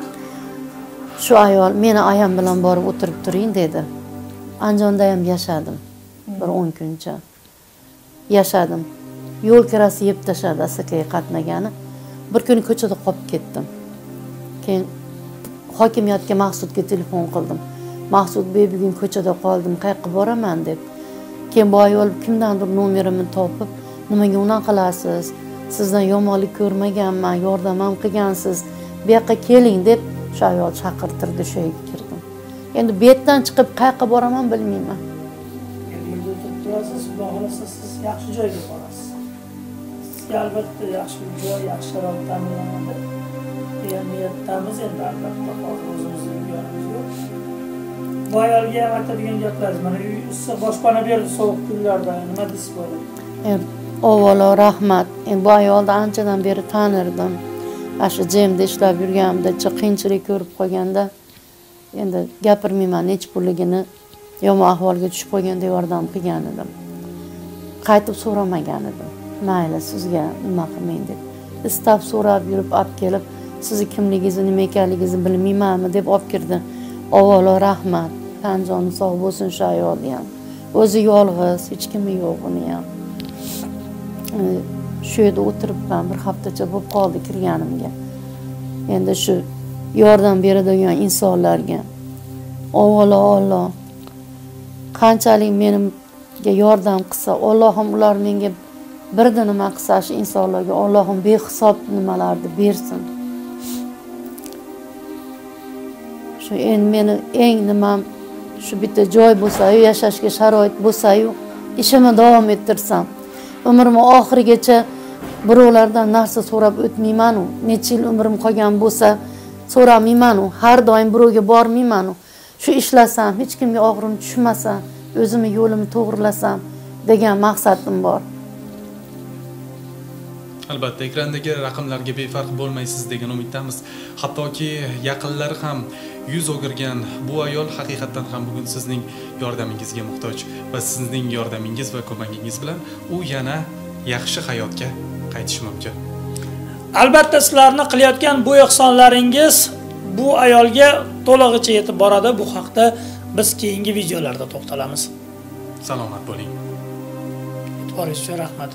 [SPEAKER 1] shu ayol meni ayam bilan borib o'tirib turing dedi. Andijonda ham yashadim. Bir o'n kuncha yashadim. Yo'l kirasi yeb tashladi asakaga qatnagani. Bir kuni ko'chada qolib ketdim. Keyin hokimiyatga maqsudga telefon qildim. Maqsud bey bugun ko'chada qoldim qayoqqa boraman? deb. Keyin bu ayol kimdandir nomerimni topib nimaga unaqa qilasiz? Sizdan yomonlik ko'rmaganman yordam ham qilgansiz. Bu yoqqa keling deb shu ayol chaqirtirdi shu yerga kirdim. Endi bu yerdan chiqib qayoqqa boraman bilmayman.
[SPEAKER 3] Turasiz xudo xohlasa siz yaxshi joyga borasiz. Sizga albatta yaxshi joy yaxshi sharoit ta'minlanadi degan niyatdamiz endi albatta hozir o'zimizni imkonimiz yo'q. Bu ayolga ham aytadigan gaplaringiz mana uy issiq boshpana berdi sovuq kunlarda nima deysiz bu
[SPEAKER 1] avvalo rahmat. Endi bu ayolni anchadan beri tanirdim ana shu jemda ishlab yurganimda chi- qiyinchilik ko'rib qolganda endi gapirmayman nechi pulligini yomon ahvolga tushib qolganda yordam qilgan edim. Qaytib so'ramagan edim. Mayli sizga nima qilmang deb. Istab so'rab yurib olib kelib sizni kimligingizni nima ekanligingizni bilmaymanmi deb olib kirdi. Avvalo rahmat tan joni sog' bo'lsin shu ayolni ham o'zi yolg'iz hech kimi yo'q uni ham. Shu yerda o'tiribman bir haftacha bo'lib qoldi kirganimga. Endi shu yordam beradigan insonlarga avvalo olloh qanchalik menga yordam qilsa ollohim ular menga birda nima qilsa shu insonlarga ollohim behisob nimalarni bersin. Shu endi meni eng nimam shu bitta joy bo'lsayu yashashga sharoit bo'lsayu ishimni davom ettirsam umrimni oxirigacha birovlardan narsa so'rab o'tmaymanu necha yil umrim qolgan bo'lsa so'ramaymanu har doim birovga bormaymanu shu ishlasam hech kimga og'rim tushmasa o'zimni yo'limni to'g'irlasam degan maqsadim bor.
[SPEAKER 2] Albatta ekrandagi raqamlarga befarq bo'lmaysiz degan umiddamiz. Hattoki yaqinlari ham yuz o'girgan bu ayol haqiqatdan ham bugun sizning yordamingizga muhtoj va sizning yordamingiz va ko'magingiz bilan u yana yaxshi hayotga qaytishi mumkin
[SPEAKER 3] albatta sizlarni qilayotgan bu ehsonlaringiz bu ayolga to'lig'icha yetib boradi. Bu haqda biz keyingi videolarda to'xtalamiz.
[SPEAKER 2] Salomat bo'ling.
[SPEAKER 3] E'tiboringiz uchun rahmat